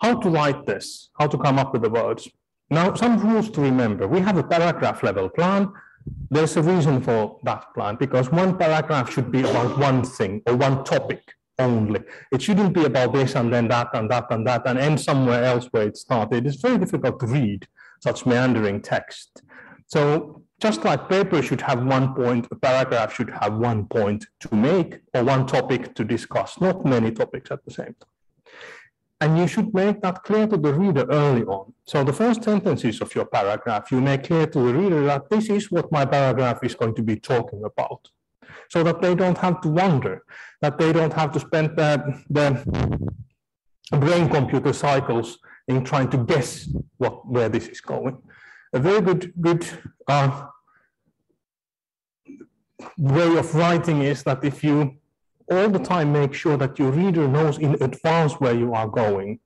how to write this? How to come up with the words? Now, some rules to remember. We have a paragraph level plan. There's a reason for that plan because one paragraph should be about one thing or one topic only. It shouldn't be about this and then that and that and that and end somewhere else where it started. It's very difficult to read such meandering text. So just like paper should have one point, a paragraph should have one point to make or one topic to discuss, not many topics at the same time. And you should make that clear to the reader early on. So the first sentences of your paragraph, you make clear to the reader that this is what my paragraph is going to be talking about. So that they don't have to wonder, that they don't have to spend the, the brain computer cycles in trying to guess what where this is going. A very good, good uh, way of writing is that if you all the time make sure that your reader knows in advance where you are going,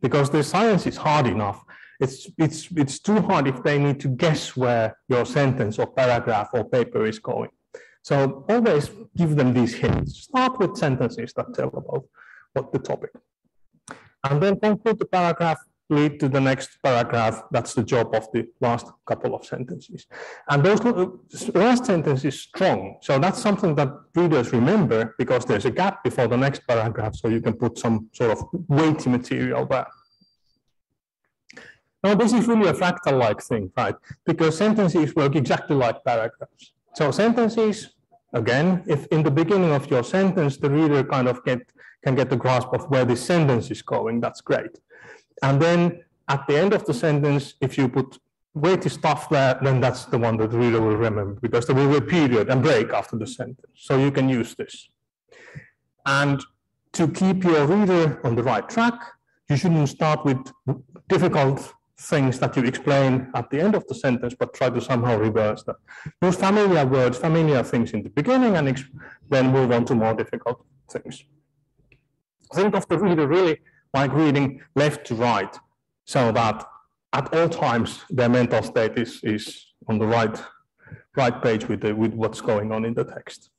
because the science is hard enough. It's, it's, it's too hard if they need to guess where your sentence or paragraph or paper is going. So always give them these hints. Start with sentences that tell about what the topic. And then conclude the paragraph lead to the next paragraph. That's the job of the last couple of sentences. And those last sentence is strong. So that's something that readers remember because there's a gap before the next paragraph. So you can put some sort of weighty material there. Now, this is really a fractal-like thing, right? Because sentences work exactly like paragraphs. So sentences, again, if in the beginning of your sentence, the reader kind of get can get the grasp of where this sentence is going, that's great. And then at the end of the sentence, if you put weighty stuff there, then that's the one that the reader will remember because there will be a period and break after the sentence. So you can use this. And to keep your reader on the right track, you shouldn't start with difficult things that you explain at the end of the sentence, but try to somehow reverse them. Use familiar words, familiar things in the beginning, and then move on to more difficult things. Think of the reader really like reading left to right, so that at all times their mental state is, is on the right, right page with, the, with what's going on in the text.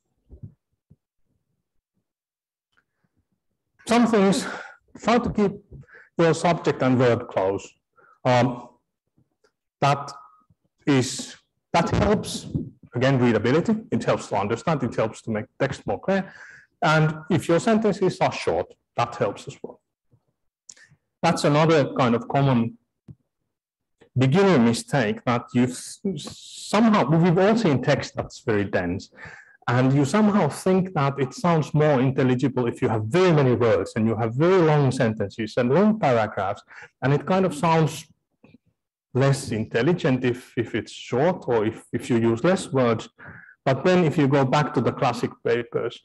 Some things, try to keep your subject and verb close. Um, that is that helps again readability. It helps to understand. It helps to make text more clear. And if your sentences are short, that helps as well. That's another kind of common beginner mistake that you somehow, we've all seen text that's very dense, and you somehow think that it sounds more intelligible if you have very many words and you have very long sentences and long paragraphs, and it kind of sounds less intelligent if, if it's short or if, if you use less words. But then if you go back to the classic papers,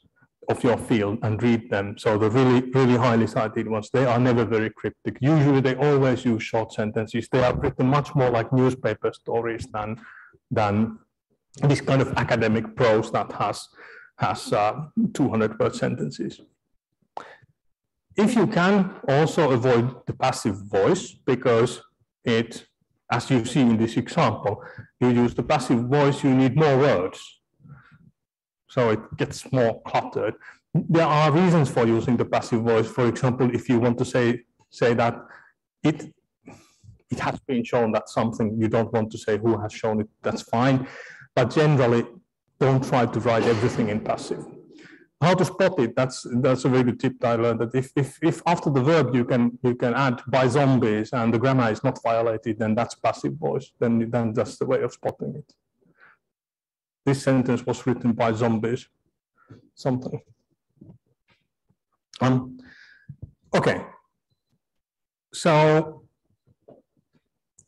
of your field and read them. So the really, really highly cited ones, they are never very cryptic. Usually they always use short sentences. They are written much more like newspaper stories than, than this kind of academic prose that has, has uh, 200 word sentences. If you can also avoid the passive voice because it, as you see in this example, you use the passive voice, you need more words so it gets more cluttered. There are reasons for using the passive voice. For example, if you want to say say that it it has been shown that something you don't want to say who has shown it, that's fine. But generally, don't try to write everything in passive. how to spot it, that's, that's a very good tip that I learned that if, if, if after the verb you can, you can add by zombies and the grammar is not violated, then that's passive voice, then, then that's the way of spotting it. This sentence was written by zombies, something. Um, okay. So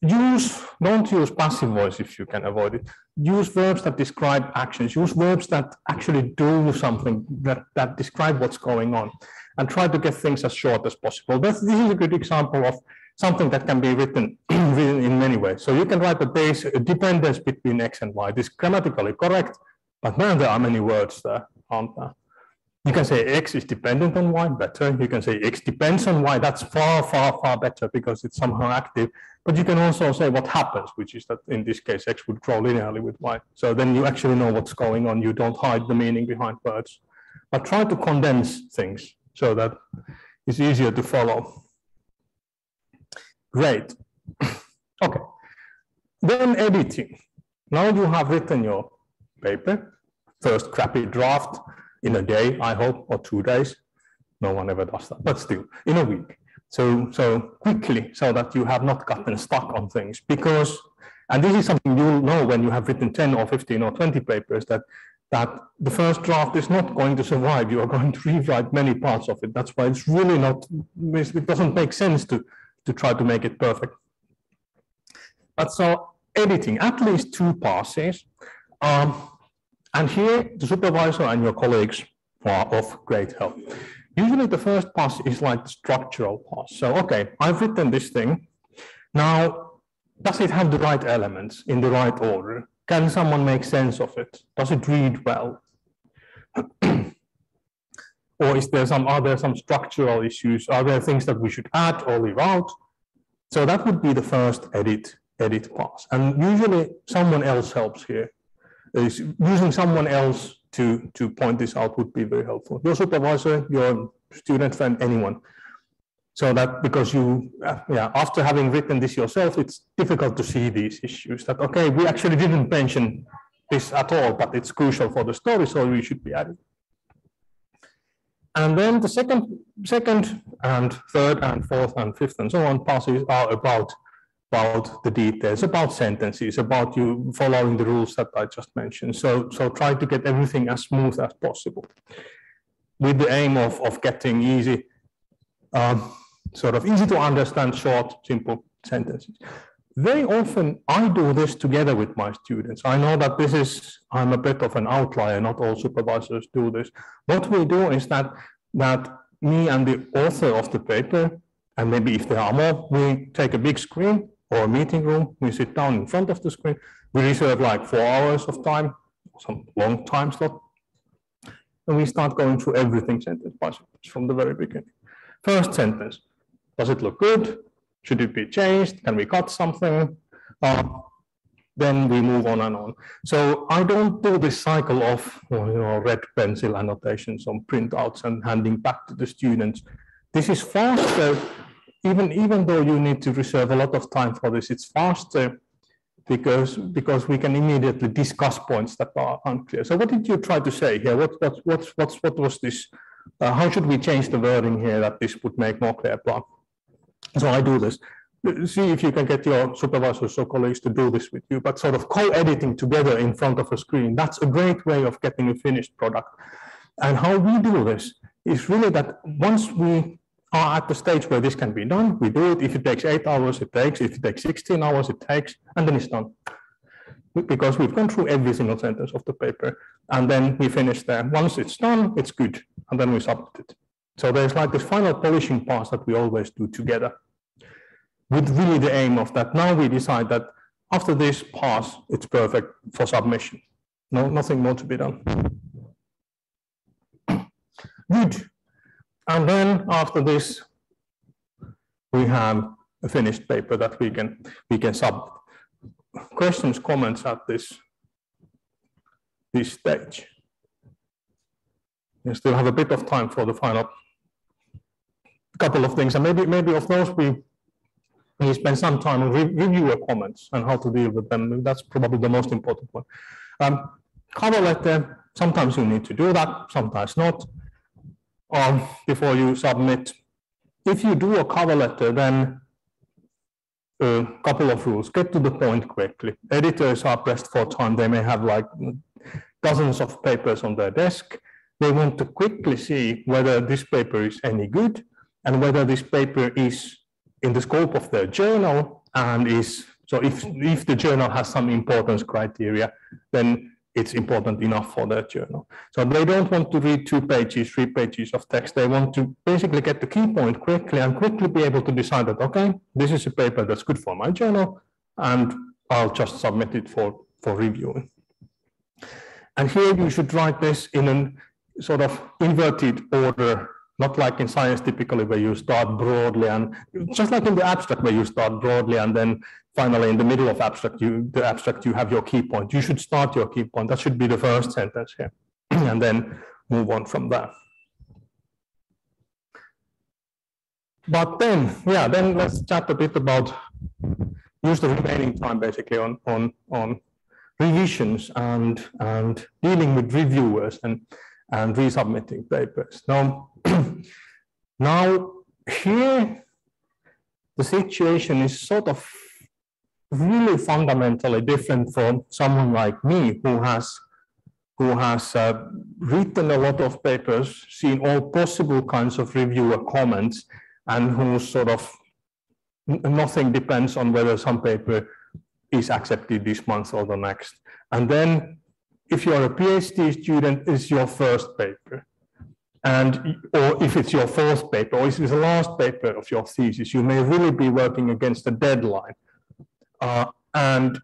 use, don't use passive voice if you can avoid it. Use verbs that describe actions. Use verbs that actually do something that, that describe what's going on and try to get things as short as possible. This, this is a good example of something that can be written, in many ways. So you can write that is a dependence between X and Y. This is grammatically correct, but man, there are many words there, aren't there? You can say X is dependent on Y, better. You can say X depends on Y, that's far, far, far better because it's somehow active. But you can also say what happens, which is that in this case, X would grow linearly with Y. So then you actually know what's going on. You don't hide the meaning behind words. But try to condense things so that it's easier to follow. Great. Okay. Then editing. Now you have written your paper, first crappy draft, in a day, I hope, or two days. No one ever does that, but still, in a week. So, so quickly, so that you have not gotten stuck on things. Because, and this is something you'll know when you have written 10 or 15 or 20 papers, that, that the first draft is not going to survive. You are going to rewrite many parts of it. That's why it's really not, it doesn't make sense to, to try to make it perfect. But so editing, at least two passes. Um, and here, the supervisor and your colleagues are of great help. Usually the first pass is like the structural pass. So, okay, I've written this thing. Now, does it have the right elements in the right order? Can someone make sense of it? Does it read well? or is there some other some structural issues? Are there things that we should add or leave out? So that would be the first edit edit pass. And usually someone else helps here is using someone else to, to point this out would be very helpful. Your supervisor, your student friend, anyone. So that because you, uh, yeah, after having written this yourself, it's difficult to see these issues that, okay, we actually didn't mention this at all, but it's crucial for the story, so we should be adding. And then the second, second and third and fourth and fifth and so on passes are about about the details, about sentences, about you following the rules that I just mentioned. So, so try to get everything as smooth as possible with the aim of, of getting easy, um, sort of easy to understand short, simple sentences. Very often I do this together with my students. I know that this is, I'm a bit of an outlier, not all supervisors do this. What we do is that, that me and the author of the paper, and maybe if there are more, we take a big screen or a meeting room. We sit down in front of the screen. We reserve like four hours of time, some long time slot. And we start going through everything sentence by sentence from the very beginning. First sentence, does it look good? Should it be changed? Can we cut something? Uh, then we move on and on. So I don't do this cycle of you know, red pencil annotations on printouts and handing back to the students. This is faster even even though you need to reserve a lot of time for this, it's faster because because we can immediately discuss points that are unclear. So what did you try to say here? What what what what what was this? Uh, how should we change the wording here that this would make more clear plan? So I do this. See if you can get your supervisors or colleagues to do this with you, but sort of co-editing together in front of a screen. That's a great way of getting a finished product. And how we do this is really that once we are at the stage where this can be done. We do it. If it takes eight hours, it takes. If it takes 16 hours, it takes, and then it's done. Because we've gone through every single sentence of the paper, and then we finish there. Once it's done, it's good, and then we submit it. So there's like this final polishing pass that we always do together, with really the aim of that. Now we decide that after this pass, it's perfect for submission. No, nothing more to be done. Good. And then after this, we have a finished paper that we can we can sub questions, comments at this this stage. We still have a bit of time for the final couple of things, and maybe maybe of those we we spend some time on re comments and how to deal with them. That's probably the most important one. Um, cover letter sometimes you need to do that, sometimes not, um, before you submit. If you do a cover letter, then a couple of rules, get to the point quickly. Editors are pressed for time. They may have like dozens of papers on their desk. They want to quickly see whether this paper is any good and whether this paper is in the scope of the journal and is, so if, if the journal has some importance criteria, then it's important enough for their journal. So they don't want to read two pages, three pages of text. They want to basically get the key point quickly and quickly be able to decide that, okay, this is a paper that's good for my journal and I'll just submit it for, for reviewing. And here you should write this in a sort of inverted order, not like in science typically where you start broadly and just like in the abstract where you start broadly and then finally in the middle of abstract, you the abstract you have your key point. You should start your key point. That should be the first sentence here, and then move on from there. But then, yeah, then let's chat a bit about use the remaining time basically on on on revisions and and dealing with reviewers and and resubmitting papers. Now, now here the situation is sort of really fundamentally different from someone like me who has who has uh, written a lot of papers, seen all possible kinds of reviewer comments, and who sort of nothing depends on whether some paper is accepted this month or the next. And then if you're a PhD student, it's your first paper. And or if it's your fourth paper, or if it's the last paper of your thesis, you may really be working against a deadline. Uh, and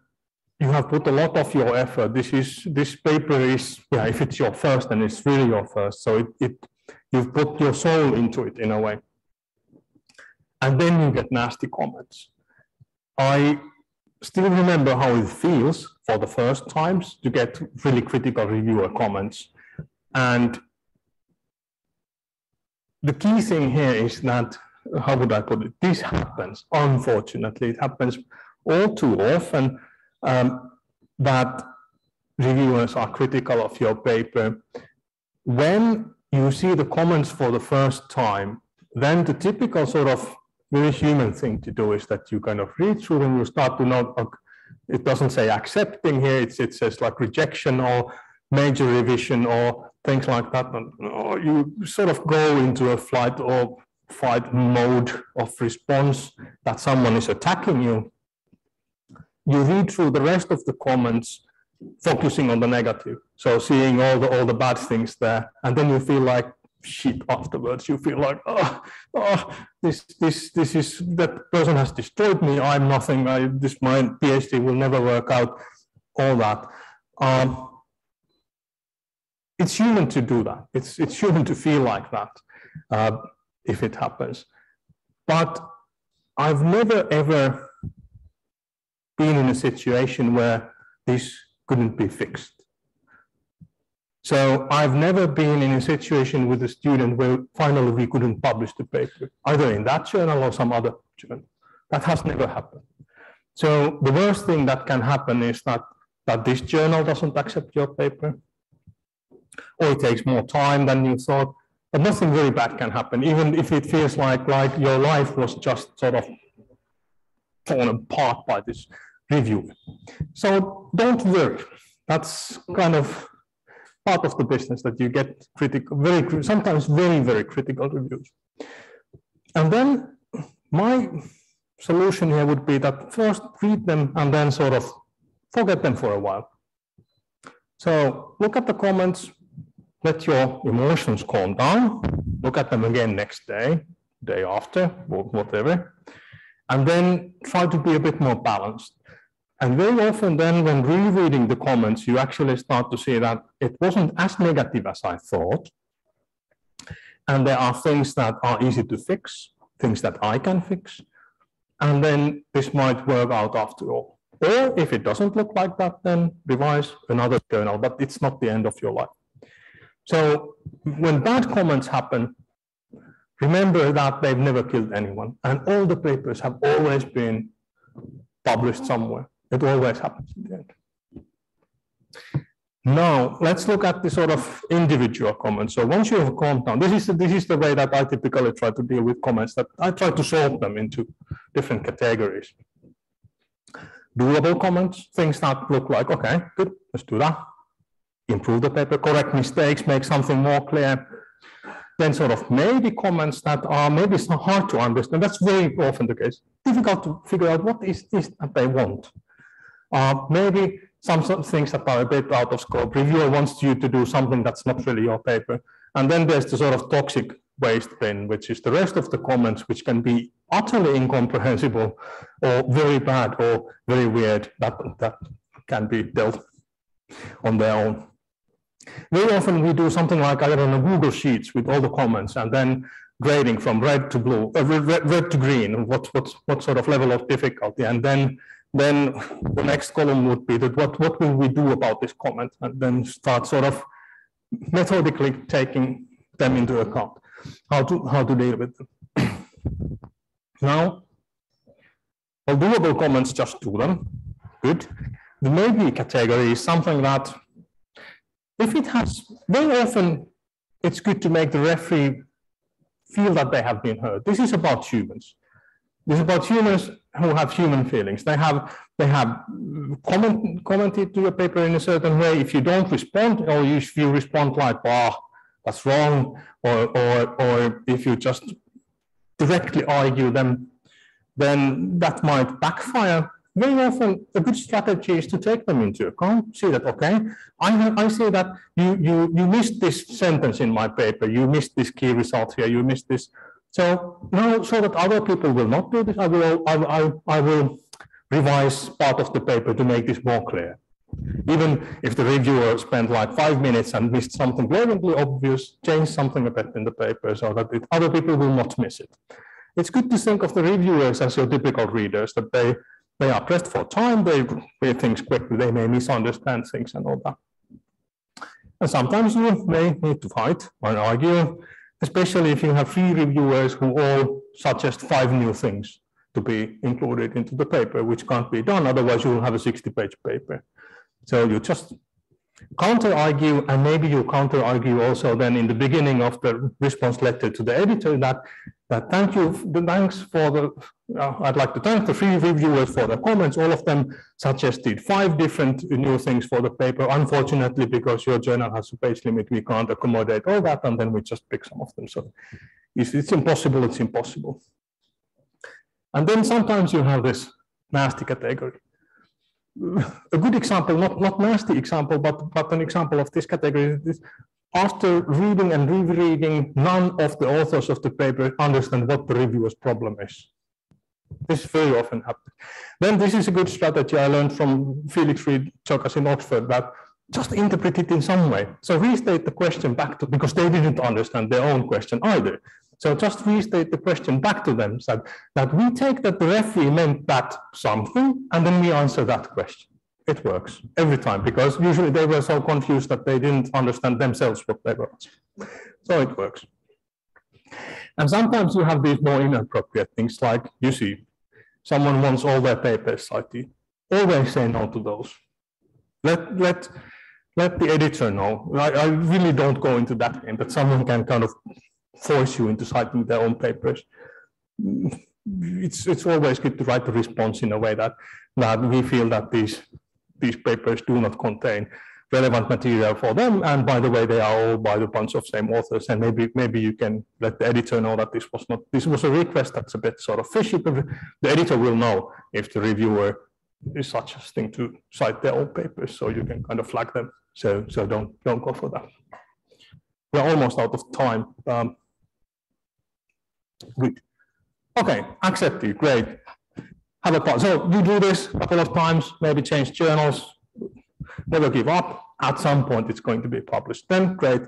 you have put a lot of your effort. This is this paper is yeah. If it's your first, then it's really your first. So it, it you've put your soul into it in a way. And then you get nasty comments. I still remember how it feels for the first times to get really critical reviewer comments. And the key thing here is that, how would I put it? This happens, unfortunately. It happens all too often um, that reviewers are critical of your paper. When you see the comments for the first time, then the typical sort of very human thing to do is that you kind of read through and you start to know, it doesn't say accepting here, it's, it says like rejection or major revision or things like that. Or you sort of go into a flight or fight mode of response that someone is attacking you you read through the rest of the comments focusing on the negative. So seeing all the all the bad things there, and then you feel like shit afterwards. You feel like, oh, oh this this this is that person has destroyed me. I'm nothing. I this my PhD will never work out. All that. Um, it's human to do that. It's it's human to feel like that uh, if it happens. But I've never ever been in a situation where this couldn't be fixed. So I've never been in a situation with a student where finally we couldn't publish the paper, either in that journal or some other journal. That has never happened. So the worst thing that can happen is that, that this journal doesn't accept your paper, or it takes more time than you thought, but nothing very bad can happen, even if it feels like, like your life was just sort of torn apart by this review. So don't worry. That's kind of part of the business that you get critical, very sometimes very, very critical reviews. And then my solution here would be that first read them and then sort of forget them for a while. So look at the comments, let your emotions calm down, look at them again next day, day after, whatever, and then try to be a bit more balanced. And very often then when rereading the comments, you actually start to see that it wasn't as negative as I thought. And there are things that are easy to fix, things that I can fix. And then this might work out after all. Or if it doesn't look like that, then revise another journal, but it's not the end of your life. So when bad comments happen, remember that they've never killed anyone. And all the papers have always been published somewhere. It always happens in the end. Now, let's look at the sort of individual comments. So once you have calmed down, this is, the- this is the way that I typically try to deal with comments, that I try to sort them into different categories. Doable comments, things that look like, okay, good, let's do that. Improve the paper, correct mistakes, make something more clear. Then sort of maybe comments that are maybe so hard to understand. That's very often the case. Difficult to figure out what is this that they want. Uh, maybe some of things that are a bit out of scope. Reviewer wants you to do something that's not really your paper. And then there's the sort of toxic waste bin, which is the rest of the comments, which can be utterly incomprehensible or very bad or very weird that, that can be dealt on their own. Very often we do something like, I don't know, Google Sheets with all the comments and then grading from red to blue, uh, red, red to green, what, what, what sort of level of difficulty. And then then the next column would be that what, what will we do about this comment? And then start sort of methodically taking them into account, how to, how to deal with them. now, well, doable comments, just do them. Good. The maybe category is something that if it has, very often it's good to make the referee feel that they have been heard. This is about humans. This is about humans who have human feelings. They have they have comment, commented to your paper in a certain way. If you don't respond, or if you respond like, "Wow, that's wrong," or or or if you just directly argue them, then that might backfire. Very often, a good strategy is to take them into account. See that, okay, I I see that you you you missed this sentence in my paper. You missed this key result here. You missed this so so that other people will not do this, I will, I, I, I will revise part of the paper to make this more clear. Even if the reviewer spent like five minutes and missed something blatantly obvious, change something a bit in the paper so that it, other people will not miss it. It's good to think of the reviewers as your typical readers, that they, they are pressed for time, they read things quickly, they may misunderstand things and all that. And sometimes you may need to fight or argue especially if you have three reviewers who all suggest five new things to be included into the paper, which can't be done. Otherwise, you will have a 60 page paper. So you just counter argue, and maybe you counter argue also then in the beginning of the response letter to the editor that, that thank you, the thanks for the, uh, I'd like to thank the three reviewers for the comments. All of them suggested five different new things for the paper. Unfortunately, because your journal has a page limit, we can't accommodate all that, and then we just pick some of them. So if it's impossible, it's impossible. And then sometimes you have this nasty category a good example, not, not nasty example, but, but an example of this category is after reading and rereading, none of the authors of the paper understand what the reviewer's problem is. This very often happens. Then this is a good strategy I learned from Felix Reed Chokas in Oxford that just interpret it in some way. So restate the question back to, because they didn't understand their own question either. So just restate the question back to them, that, that we take that the referee meant that something, and then we answer that question. It works every time, because usually they were so confused that they didn't understand themselves what they were. So it works. And sometimes you have these more inappropriate things, like you see, someone wants all their papers cited. Always say no to those. Let, let, let the editor know. I, I really don't go into that game, but someone can kind of force you into citing their own papers. It's, it's always good to write the response in a way that, that we feel that these, these papers do not contain relevant material for them. And by the way, they are all by the bunch of same authors. And maybe maybe you can let the editor know that this was not this was a request that's a bit sort of fishy. But the editor will know if the reviewer is such a thing to cite their own papers, so you can kind of flag them. So so don't don't go for that. We're almost out of time. Um, Good. Okay, accepted, great. Have a part. So you do this a couple of times, maybe change journals, never give up. At some point, it's going to be published. Then, great.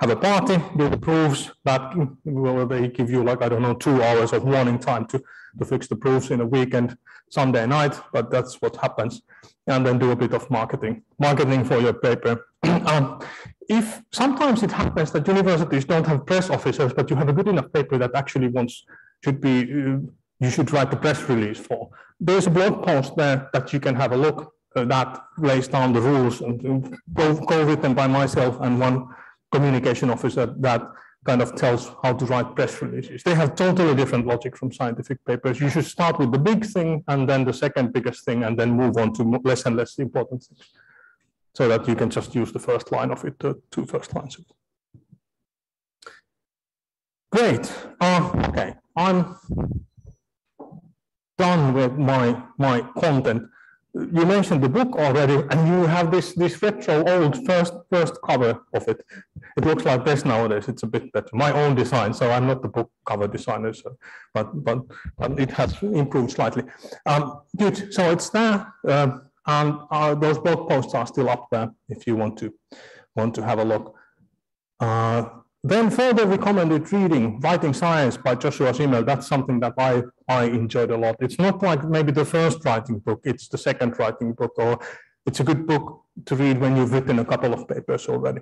Have a party, do the proofs that will they give you like, I don't know, two hours of warning time to, to fix the proofs in a weekend, Sunday night, but that's what happens. And then do a bit of marketing, marketing for your paper. um, if sometimes it happens that universities don't have press officers, but you have a good enough paper that actually wants should be uh, you should write the press release for. There's a blog post there that you can have a look. Uh, that lays down the rules and go, go written by myself and one communication officer that kind of tells how to write press releases. They have totally different logic from scientific papers. You should start with the big thing and then the second biggest thing and then move on to less and less important things. So that you can just use the first line of it, the two first lines. Great. Uh, okay, I'm done with my, my content. You mentioned the book already, and you have this, this retro old first, first cover of it. It looks like this nowadays. It's a bit better. My own design, so I'm not the book cover designer, so, but, but, but it has improved slightly. Um, good, so it's there, uh, and uh, those blog posts are still up there if you want to, want to have a look. Uh, then further recommended reading, Writing Science by Joshua Schimel. That's something that I, I enjoyed a lot. It's not like maybe the first writing book, it's the second writing book, or it's a good book to read when you've written a couple of papers already.